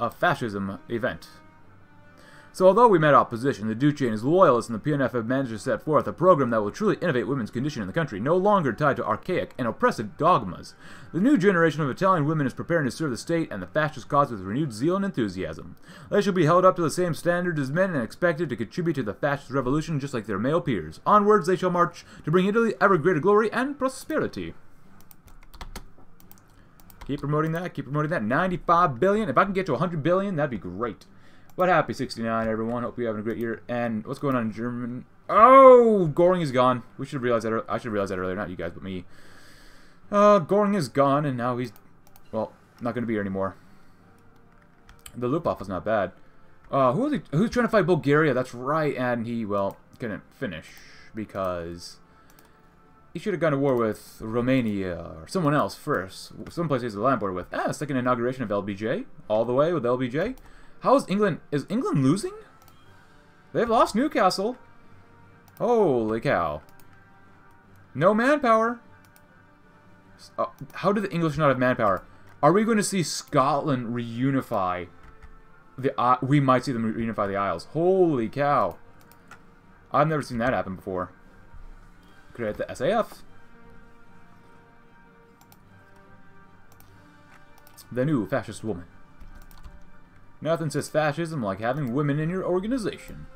of fascism event. So although we met opposition, the Duce and his loyalists in the PNF have managed to set forth a program that will truly innovate women's condition in the country, no longer tied to archaic and oppressive dogmas. The new generation of Italian women is preparing to serve the state and the fascist cause with renewed zeal and enthusiasm. They shall be held up to the same standards as men and expected to contribute to the fascist revolution just like their male peers. Onwards they shall march to bring Italy ever greater glory and prosperity. Keep promoting that, keep promoting that. 95 billion. If I can get to 100 billion, that'd be great. But happy 69, everyone. Hope you're having a great year. And what's going on in German? Oh, Goring is gone. We should have realized that. I should have realized that earlier. Not you guys, but me. Uh, Goring is gone, and now he's, well, not going to be here anymore. The loop off was not bad. Uh, who he, who's trying to fight Bulgaria? That's right, and he, well, couldn't finish because he should have gone to war with Romania or someone else first. Someplace he's a land border with. Ah, second inauguration of LBJ. All the way with LBJ. How is England... Is England losing? They've lost Newcastle. Holy cow. No manpower. Uh, how do the English not have manpower? Are we going to see Scotland reunify the... Uh, we might see them reunify the Isles. Holy cow. I've never seen that happen before. Create the SAF. The new fascist woman. Nothing says fascism like having women in your organization.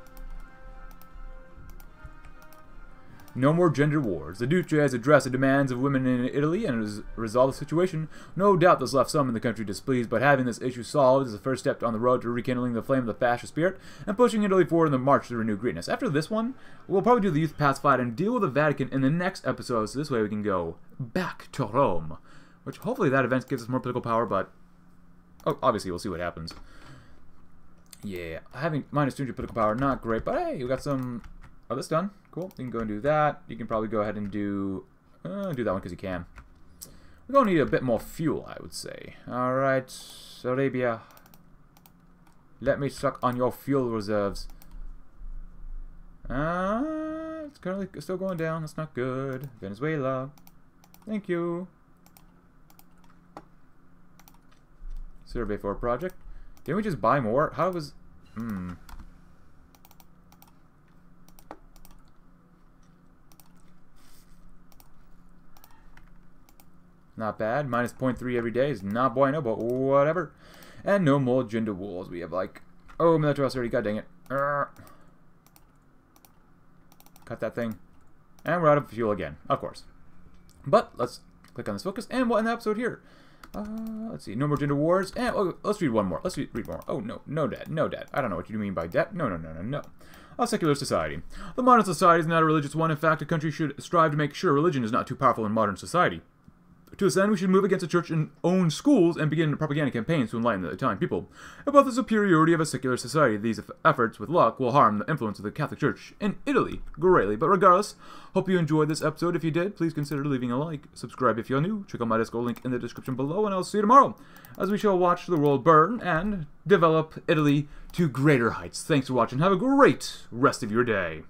No more gender wars. The Duce has addressed the demands of women in Italy and has resolved the situation. No doubt this left some in the country displeased, but having this issue solved is the first step on the road to rekindling the flame of the fascist spirit and pushing Italy forward in the march to renewed greatness. After this one, we'll probably do the Youth Pacified and deal with the Vatican in the next episode, so this way we can go back to Rome. Which hopefully that event gives us more political power, but oh, obviously we'll see what happens. Yeah, having minus 200 political power, not great, but hey, we got some... Oh, this done. Cool. You can go and do that. You can probably go ahead and do... Uh, do that one because you can. We're going to need a bit more fuel, I would say. Alright, Arabia. Let me suck on your fuel reserves. Uh, it's currently still going down. That's not good. Venezuela. Thank you. Survey for a project. Didn't we just buy more? How was... Hmm. Not bad. Minus 0.3 every day is not bueno, but whatever. And no more gender wars. We have like... Oh, military austerity. God dang it. Cut that thing. And we're out of fuel again. Of course. But let's click on this focus, and we'll end the episode here. Uh, let's see. No more gender wars. And oh, let's read one more. Let's read, read more. Oh, no. No debt. No debt. I don't know what you mean by debt. No, no, no, no, no. A secular society. The modern society is not a religious one. In fact, a country should strive to make sure religion is not too powerful in modern society. To this end, we should move against the church and own schools and begin propaganda campaigns to enlighten the Italian people about the superiority of a secular society. These efforts, with luck, will harm the influence of the Catholic Church in Italy greatly. But regardless, hope you enjoyed this episode. If you did, please consider leaving a like, subscribe if you're new, check out my Discord link in the description below, and I'll see you tomorrow as we shall watch the world burn and develop Italy to greater heights. Thanks for watching. Have a great rest of your day.